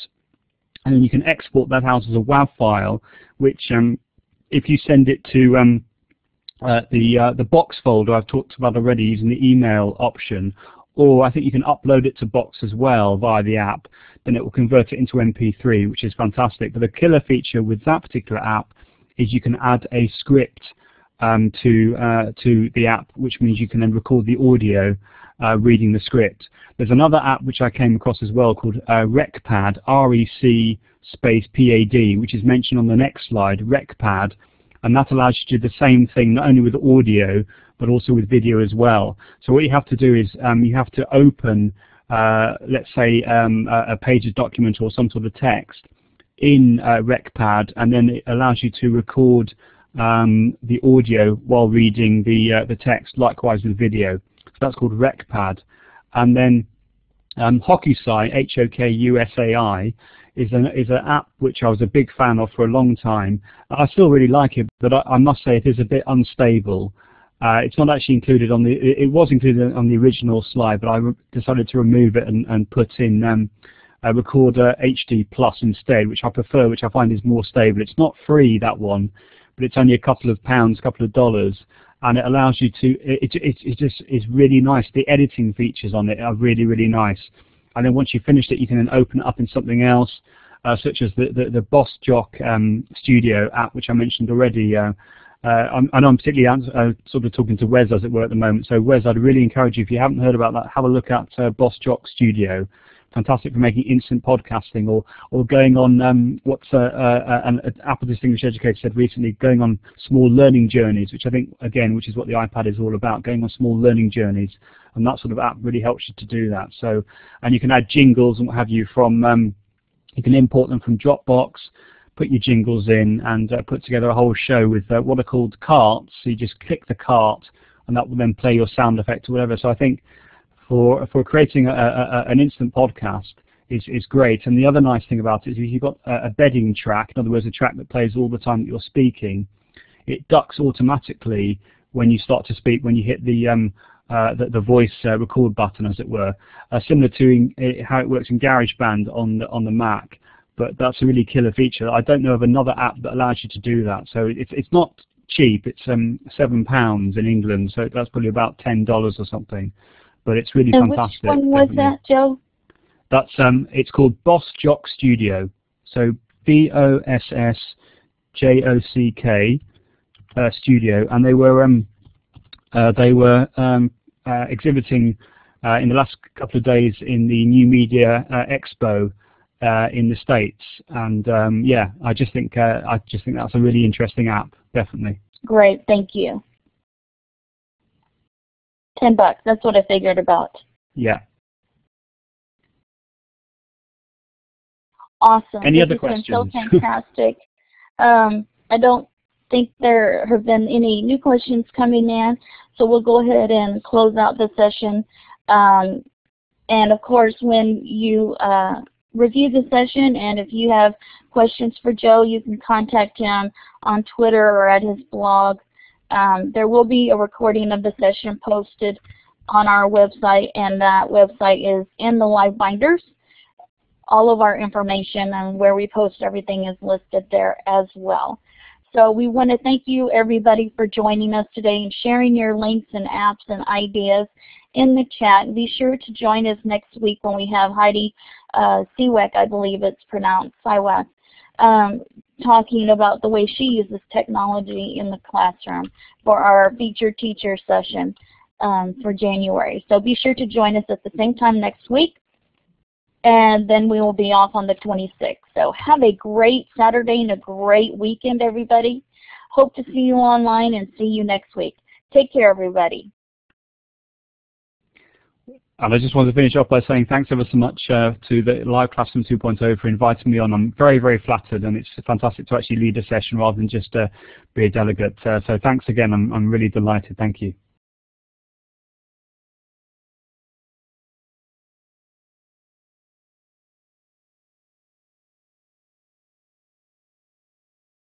and then you can export that out as a WAV file, which um, if you send it to um, uh, the uh, the Box folder I've talked about already using the email option, or I think you can upload it to Box as well via the app, then it will convert it into MP3, which is fantastic. But the killer feature with that particular app is you can add a script um, to uh, to the app, which means you can then record the audio uh, reading the script. There's another app which I came across as well called uh, RecPad, R-E-C space P-A-D, which is mentioned on the next slide, RecPad, and that allows you to do the same thing not only with audio but also with video as well. So what you have to do is um, you have to open, uh, let's say, um, a, a pages document or some sort of text in uh, RecPad, and then it allows you to record um, the audio while reading the uh, the text. Likewise with video that's called RecPad. And then um, Hokusai, H-O-K-U-S-A-I, is an is an app which I was a big fan of for a long time. I still really like it, but I, I must say it is a bit unstable. Uh, it's not actually included on the. It was included on the original slide, but I decided to remove it and, and put in um, a Recorder HD Plus instead, which I prefer, which I find is more stable. It's not free that one, but it's only a couple of pounds, a couple of dollars, and it allows you to, it, it, it just is really nice. The editing features on it are really, really nice. And then once you've finished it, you can then open it up in something else, uh, such as the, the, the Boss Jock um, Studio app, which I mentioned already. Uh, uh, I know I'm particularly uh, sort of talking to Wes as it were at the moment. So Wes, I'd really encourage you, if you haven't heard about that, have a look at uh, Boss Jock Studio fantastic for making instant podcasting or or going on um, uh, uh, an Apple Distinguished Educator said recently, going on small learning journeys, which I think again, which is what the iPad is all about, going on small learning journeys, and that sort of app really helps you to do that. So, and you can add jingles and what have you from, um, you can import them from Dropbox, put your jingles in, and uh, put together a whole show with uh, what are called carts. So you just click the cart, and that will then play your sound effect or whatever. So I think for for creating a, a, an instant podcast is is great. And the other nice thing about it is if you've got a, a bedding track, in other words, a track that plays all the time that you're speaking, it ducks automatically when you start to speak when you hit the um, uh, the, the, voice uh, record button, as it were, uh, similar to in, uh, how it works in GarageBand on the on the Mac. But that's a really killer feature. I don't know of another app that allows you to do that. So it's it's not cheap. It's um, seven pounds in England, so that's probably about ten dollars or something but it's really and fantastic. which one was that, Joe? That's um, it's called Boss Jock Studio. So B O S S J O C K uh, Studio, and they were um, uh, they were um, uh, exhibiting uh, in the last couple of days in the New Media uh, Expo uh, in the States. And um, yeah, I just think I just think that's a really interesting app, definitely. Great, thank you. Ten bucks. That's what I figured about. Yeah. Awesome. Any this other questions? So fantastic. um, I don't think there have been any new questions coming in, so we'll go ahead and close out the session. Um, and of course, when you uh, review the session and if you have questions for Joe, you can contact him on Twitter or at his blog. Um, there will be a recording of the session posted on our website, and that website is in the live binders. All of our information and where we post everything is listed there as well. So we want to thank you everybody for joining us today and sharing your links and apps and ideas in the chat. Be sure to join us next week when we have Heidi uh, Siwek, I believe it's pronounced, Siwek, um, talking about the way she uses technology in the classroom for our featured teacher session um, for January. So be sure to join us at the same time next week and then we will be off on the 26th. So have a great Saturday and a great weekend, everybody. Hope to see you online and see you next week. Take care, everybody. And I just wanted to finish off by saying thanks ever so much uh, to the Live Classroom 2.0 for inviting me on. I'm very, very flattered, and it's fantastic to actually lead a session rather than just uh, be a delegate. Uh, so thanks again. I'm, I'm really delighted. Thank you.